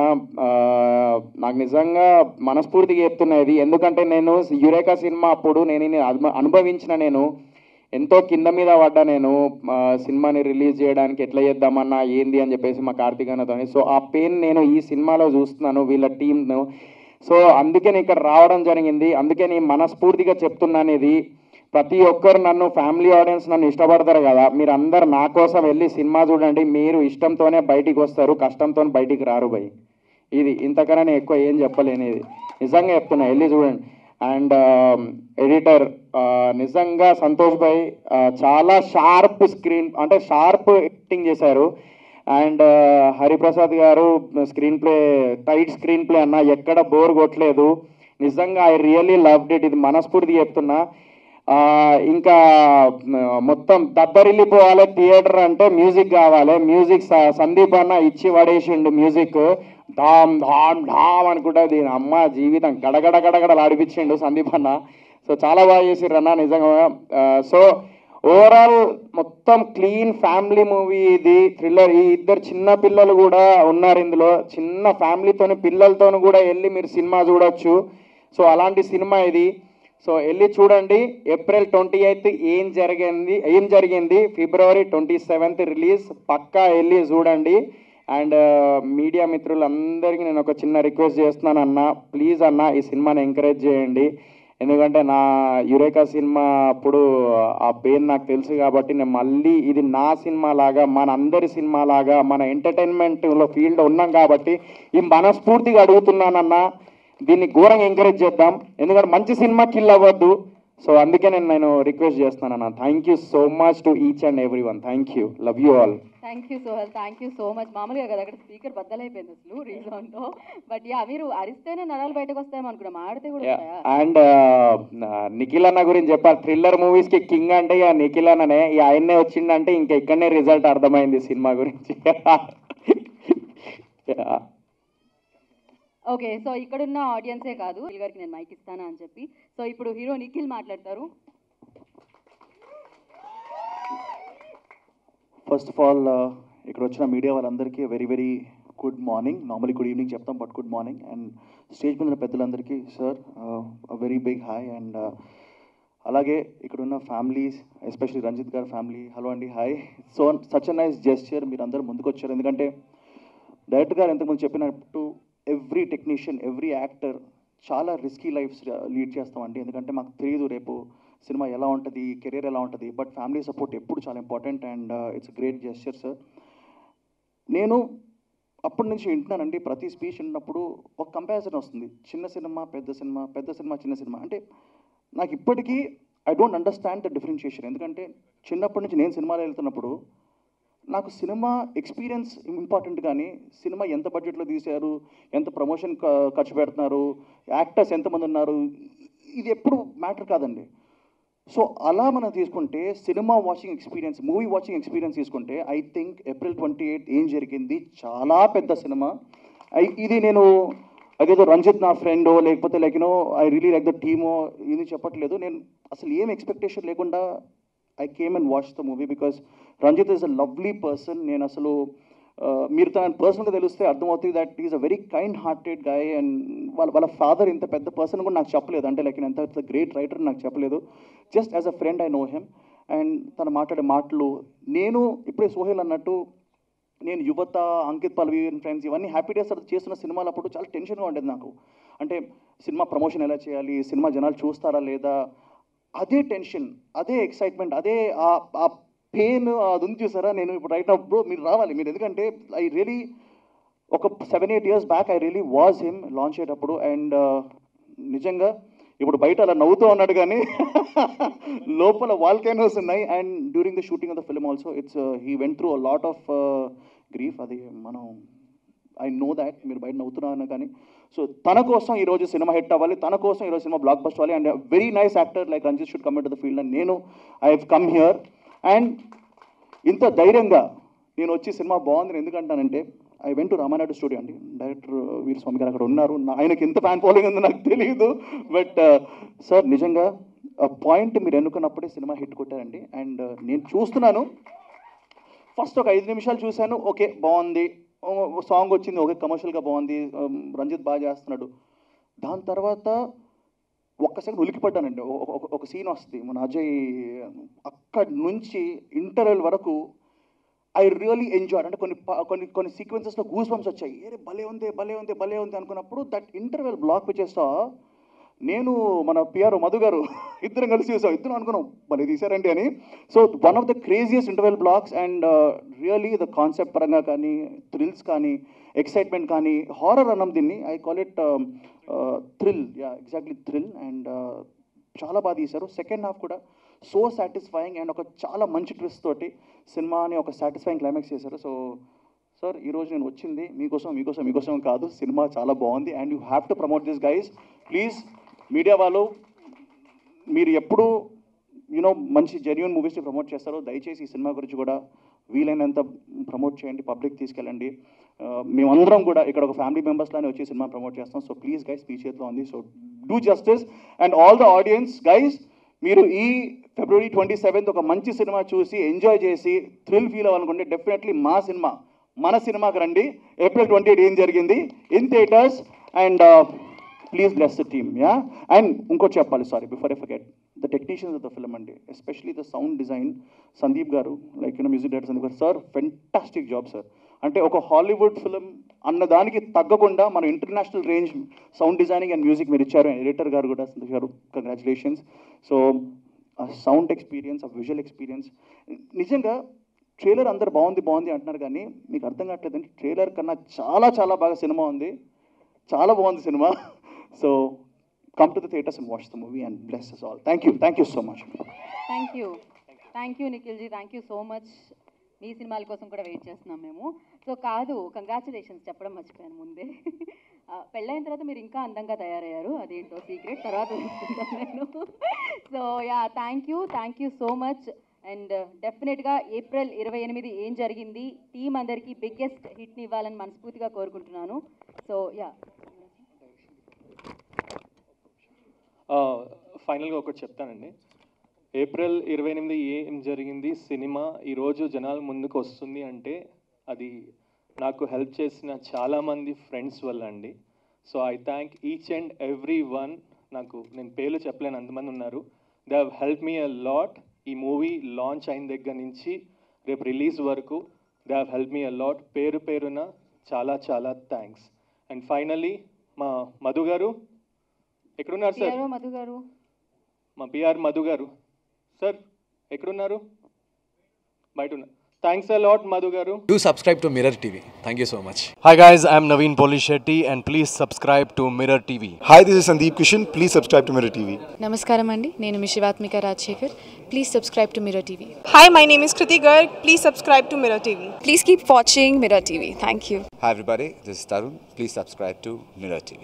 నాకు నిజంగా మనస్ఫూర్తిగా చెప్తున్నది ఎందుకంటే నేను యురేకా సినిమా అప్పుడు నేను అనుభవించిన నేను. ఎంతో కింద మీద పడ్డా నేను సినిమాని రిలీజ్ చేయడానికి ఎట్లా చేద్దామన్నా ఏంది అని చెప్పేసి మా కార్తీక్ అన్నతోని సో ఆ పెయిన్ నేను ఈ సినిమాలో చూస్తున్నాను వీళ్ళ టీంను సో అందుకే నేను ఇక్కడ రావడం జరిగింది. అందుకే నేను మనస్ఫూర్తిగా చెప్తున్నాను ఇది ప్రతి ఒక్కరు నన్ను ఫ్యామిలీ ఆడియన్స్ నన్ను ఇష్టపడతారు కదా. మీరు అందరు నా కోసం వెళ్ళి సినిమా చూడండి. మీరు ఇష్టంతోనే బయటికి వస్తారు కష్టంతో బయటికి రారు భయ్. ఇది ఇంతకన్నా నేను ఎక్కువ ఏం చెప్పలేనిది. నిజంగా చెప్తున్నా వెళ్ళి చూడండి. అండ్ um, ఎడిటర్ నిజంగా సంతోష్ భాయ్ చాలా షార్ప్ స్క్రీన్ అంటే షార్ప్ యాక్టింగ్ చేశారు. And Hariprasad garu screenplay tight screenplay అన్న ఎక్కడ బోర్ కొట్టలేదు. నిజంగా ఐ రియల్లీ లవ్డ్ ఇట్ ఇది మనస్ఫూర్తి చెప్తున్నా. ఇంకా మొత్తం దద్దరిల్లిపోవాలి థియేటర్ అంటే మ్యూజిక్ కావాలి. మ్యూజిక్ స- సందీప్ అన్న ఇచ్చి పడేసిండు మ్యూజిక్. ధామ్ ధామ్ ధామ్ అనుకుంటా దీని అమ్మ జీవితం. గడగడ గడగడలు ఆడిపించిండు సందీప్ అన్న. సో చాలా బాగా చేసిర్రు అన్న నిజంగా. సో ఓవరాల్ మొత్తం క్లీన్ ఫ్యామిలీ మూవీ ఇది థ్రిల్లర్ ఈ ఇద్దరు చిన్న పిల్లలు కూడా ఉన్నారు ఇందులో. చిన్న ఫ్యామిలీతోని పిల్లలతోని కూడా వెళ్ళి మీరు సినిమా చూడొచ్చు. సో అలాంటి సినిమా ఇది. సో వెళ్ళి చూడండి. ఏప్రిల్ ట్వంటీ ఎయిత్ ఏం జరిగింది ఏం జరిగింది? February twenty seventh release. పక్కా వెళ్ళి చూడండి. అండ్ మీడియా మిత్రులందరికీ నేను ఒక చిన్న రిక్వెస్ట్ చేస్తున్నాను అన్న. ప్లీజ్ అన్న ఈ సినిమాని ఎంకరేజ్ చేయండి. ఎందుకంటే నా యురేకా సినిమా అప్పుడు ఆ పేరు నాకు తెలుసు కాబట్టి నేను మళ్ళీ ఇది నా సినిమా లాగా మన అందరి సినిమా లాగా మన ఎంటర్టైన్మెంట్లో ఫీల్డ్ ఉన్నాం కాబట్టి ఈ మనస్ఫూర్తిగా అడుగుతున్నానన్నా. దీన్ని ఘోరంగా ఎంకరేజ్ చేద్దాం. ఎందుకంటే మంచి సినిమా కిల్ అవ్వద్దు. సో అందుకే నేను నేను రిక్వెస్ట్ చేస్తున్నాను అన్న thank you so much to each and everyone thank you. Love you all. Thank you Sohel thank you so much మామూలుగా కదా అక్కడ స్పీకర్ బద్దలైపోయింది అసలు రీజన్తో బట్ యా మీరు అరిస్తేనే నరాలు బయటకు వస్తాయేమో అనుకున్నాం. ఆడితే కూడా అండ్ నిఖిల్ అన్న గురించి చెప్పాలి. థ్రిల్లర్ మూవీస్కి కింగ్ అంటే ఇక నిఖిల్ అన్ననే. ఇక ఆయన్నే వచ్చిందంటే ఇంకా ఇక్కడనే రిజల్ట్ అర్థమైంది సినిమా గురించి. ఓకే సో ఇక్కడున్న ఆడియన్సే కాదు. గారికి నేను మైక్ ఇస్తానా అని చెప్పి. సో ఇప్పుడు హీరో నిఖిల్ మాట్లాడతారు. ఫస్ట్ ఆఫ్ ఆల్ ఇక్కడ వచ్చిన మీడియా వాళ్ళందరికీ very very good morning normally good evening చెప్తాం but good morning and stage మీద ఉన్న పెద్దలందరికీ sir very big hi and అలాగే ఇక్కడ ఉన్న ఫ్యామిలీస్ ఎస్పెషల్లీ రంజిత్ గారి ఫ్యామిలీ హలో అండి hi so such a nice gesture మీరు అందరూ ముందుకు వచ్చారు ఎందుకంటే డైరెక్టర్ గారు ఎంతకుముందు చెప్పినట్టు ఎవ్రీ టెక్నీషియన్ ఎవ్రీ యాక్టర్ చాలా రిస్కీ లైఫ్స్ లీడ్ చేస్తామండి. ఎందుకంటే మాకు తెలియదు రేపు సినిమా ఎలా ఉంటుంది కెరీర్ ఎలా ఉంటుంది బట్ ఫ్యామిలీ సపోర్ట్ ఎప్పుడు చాలా important and it's great gesture sir నేను అప్పటి నుంచి వింటున్నానండి ప్రతి స్పీచ్ విన్నప్పుడు ఒక కంపారిజన్ వస్తుంది. చిన్న సినిమా పెద్ద సినిమా పెద్ద సినిమా చిన్న సినిమా. అంటే నాకు ఇప్పటికీ I don't understand the differentiation ఎందుకంటే చిన్నప్పటి నుంచి నేను సినిమాలో వెళ్తున్నప్పుడు నాకు సినిమా ఎక్స్పీరియన్స్ ఇంపార్టెంట్ కానీ సినిమా ఎంత బడ్జెట్లో తీశారు ఎంత ప్రమోషన్ ఖర్చు పెడుతున్నారు యాక్టర్స్ ఎంతమంది ఉన్నారు ఇది ఎప్పుడు మ్యాటర్ కాదండి. సో అలా మనం తీసుకుంటే cinema watching experience movie watching experience తీసుకుంటే I think April twenty eight ఏం జరిగింది? చాలా పెద్ద సినిమా. ఐ- ఇది నేను అదేదో రంజిత్ నా ఫ్రెండో లేకపోతే like you know I really like the టీమో ఇది చెప్పట్లేదు. నేను అసలు ఏం ఎక్స్పెక్టేషన్ లేకుండా I came and watch the movie because Ranjith is a lovely person నేను అసలు మీరు తన పర్సనల్గా తెలిస్తే అర్థమవుతుంది that is a very kind hearted guy and వాళ్ళ వాళ్ళ ఫాదర్ ఇంత పెద్ద పర్సన్ కూడా నాకు చెప్పలేదు. అంటే లైక్ ఎంత గ్రేట్ రైటర్ నాకు చెప్పలేదు. Just as a friend I know him and తను మాట్లాడే మాటలు నేను ఇప్పుడే సోహెల్ అన్నట్టు నేను యువత అంకిత్ పల్వి ఫ్రెండ్స్ ఇవన్నీ హ్యాపీ డేస్ చేస్తున్న సినిమాలు అప్పుడు చాలా టెన్షన్గా ఉండేది నాకు. అంటే సినిమా ప్రమోషన్ ఎలా చేయాలి సినిమా జనాలు చూస్తారా లేదా? అదే టెన్షన్ అదే ఎక్సైట్మెంట్ అదే ఆ- ఆ పెయిన్ అది ఉంది చూసారా? నేను ఇప్పుడు రైట్ బ్రో మీరు రావాలి. మీరు ఎందుకంటే ఐ రియలీ ఒక seven eight years back I really was him launch అయ్యేటప్పుడు. అండ్ uh, నిజంగా ఇప్పుడు బయట అలా నవ్వుతూ ఉన్నాడు కానీ లోపల వాల్కైనోస్ ఉన్నాయి. And during the shooting of the film also it's he went through a lot of grief అది మనం ఐ నో దాట్ మీరు బయట నవ్వుతున్నాను కానీ. సో తన కోసం ఈరోజు సినిమా హిట్ అవ్వాలి. తన కోసం ఈరోజు సినిమా బ్లాక్ బస్ట్ అవ్వాలి and very nice actor like Ranjith should come to the field and నేను I have come here and ఇంత ధైర్యంగా నేను వచ్చి సినిమా బాగుంది ఎందుకంటానంటే I went to Ramanaidu studio అండి. డైరెక్టర్ వీరస్వామి గారు అక్కడ ఉన్నారు. నా- ఆయనకి ఎంత ఫ్యాన్ ఫాలోయింగ్ ఉందో నాకు తెలియదు బట్ సార్ నిజంగా పాయింట్ మీరు ఎన్నుకున్నప్పుడే సినిమా హిట్ కొట్టారండి. అండ్ uh, నేను చూస్తున్నాను. ఫస్ట్ ఒక ఐదు నిమిషాలు చూశాను. ఓకే బాగుంది. సాంగ్ వచ్చింది. ఓకే కమర్షియల్గా బాగుంది. Um, రంజిత్ బాగా చేస్తున్నాడు. దాని తర్వాత ఒక్క సెకండ్ ఉలికిపడ్డానండి ఒక- ఒక సీన్ వస్తుంది. మన అజయ్ అక్కడి నుంచి ఇంటర్వెల్ వరకు ఐ రియలీ ఎంజాయ్ అంటే కొన్ని కొన్ని కొన్ని సీక్వెన్సెస్లో గూస్ బంప్స్ వచ్చాయి. ఏరే భలే ఉంది భలే ఉంది భలే ఉంది అనుకున్నప్పుడు దట్ ఇంటర్వెల్ బ్లాక్ వచ్చేస్తా నేను మన పిఆర్ మధు గారు ఇద్దరం కలిసి చూసాం. ఇద్దరం అనుకున్నాం భలే తీసారండి అని. So one of the craziest interval blocks and really the concept పరంగా కానీ థ్రిల్స్ కానీ ఎక్సైట్మెంట్ కానీ హారర్ అన్నం దీన్ని. I call it thrill yeah exactly thrill and చాలా బాగా తీశారు. సెకండ్ హాఫ్ కూడా సో సాటిస్ఫైయింగ్ అండ్ ఒక చాలా మంచి ట్విస్ట్ తోటి సినిమాని ఒక సాటిస్ఫైయింగ్ క్లైమాక్స్ చేశారు. సో సార్ ఈరోజు నేను వచ్చింది మీకోసం మీకోసం మీకోసం కాదు సినిమా చాలా బాగుంది and you have to promote this guys please media వాళ్ళు మీరు ఎప్పుడు యూనో మంచి జెన్యున్ మూవీస్ని ప్రమోట్ చేస్తారో. దయచేసి ఈ సినిమా గురించి కూడా వీలైనంత ప్రమోట్ చేయండి పబ్లిక్ తీసుకెళ్ళండి. Uh, మేమందరం కూడా ఇక్కడ ఒక ఫ్యామిలీ మెంబర్స్లానే వచ్చి సినిమా ప్రమోట్ చేస్తాం. సో ప్లీజ్ గైస్ మీ చేతిలో ఉంది. So do justice and all the audience guys మీరు ఈ ఫిబ్రవరి ట్వంటీ సెవెంత్ ఒక మంచి సినిమా చూసి ఎంజాయ్ చేసి థ్రిల్ ఫీల్ అవ్వాలనుకుంటే డెఫినెట్లీ మా సినిమా మన సినిమాకి రండి. ఏప్రిల్ ట్వంటీ ఎయిట్ ఏం జరిగింది? In theatres and please bless the team yeah and ఇంకోటి చెప్పాలి sorry before I forget the technicians of the film అండి especially the sound design Sandeep గారు like you know music director Sandeep గారు sir fantastic job sir అంటే ఒక Hollywood film అన్న దానికి తగ్గకుండా మన international range sound designing and music మీరు ఇచ్చారు. ఎడిటర్ గారు కూడా సంతోష్ గారు కంగ్రాచులేషన్స్ సో సౌండ్ ఎక్స్పీరియన్స్ ఆ విజువల్ ఎక్స్పీరియన్స్ నిజంగా ట్రైలర్ అందరు బాగుంది బాగుంది అంటున్నారు కానీ మీకు అర్థం కావట్లేదండి ట్రైలర్ కన్నా చాలా చాలా బాగా సినిమా ఉంది. చాలా బాగుంది cinema. So come to the theatres and watch the movie and bless us all thank you thank you so much thank you thank you Nikhilji thank you so much మీ సినిమాల కోసం కూడా వెయిట్ చేస్తున్నాం మేము. So కాదు congratulations చెప్పడం మర్చిపోయాను ముందే. పెళ్ళైన తర్వాత మీరు ఇంకా అందంగా తయారయ్యారు. అదేంటో సీక్రెట్ తర్వాత నేను. So yeah thank you thank you so much and డెఫినెట్గా ఏప్రిల్ ఇరవై ఎనిమిది ఏం జరిగింది? టీం అందరికీ బిగ్గెస్ట్ హిట్ని ఇవ్వాలని మనస్ఫూర్తిగా కోరుకుంటున్నాను. సో యా ఫైనల్గా ఒకటి చెప్తానండి. ఏప్రిల్ ఇరవై ఎనిమిది ఏం జరిగింది? సినిమా ఈరోజు జనాల ముందుకు వస్తుంది అంటే అది నాకు హెల్ప్ చేసిన చాలామంది ఫ్రెండ్స్ వల్ల అండి so I thank each and every one నాకు నేను పేర్లు చెప్పలేను అంతమంది ఉన్నారు. They have help me a lot ఈ మూవీ లాంచ్ అయిన దగ్గర నుంచి రేపు రిలీజ్ వరకు they have help me a lot పేరు పేరున చాలా చాలా థ్యాంక్స్ అండ్ ఫైనల్లీ మా మధు గారు ఎక్కడున్నారు సార్ మధు గారు. మా పిఆర్ మధు గారు. సార్ ఎక్కడున్నారు? బయట ఉన్నారు థ్యాంక్స్ అ లాట్ మధు గారు Do subscribe to Mirror TV. Thank you so much. Hi guys, I'm Naveen Polishetty and please subscribe to Mirror TV. Hi, this is Sandeep Kishan. Please subscribe to Mirror TV. నమస్కారం అండి నేను మీ Sivathmika Rajasekhar please subscribe to Mirror TV Hi, my name is Kriti Garg. Please subscribe to Mirror TV. Please keep watching Mirror TV thank you Hi everybody, this is Tarun. Please subscribe to Mirror TV.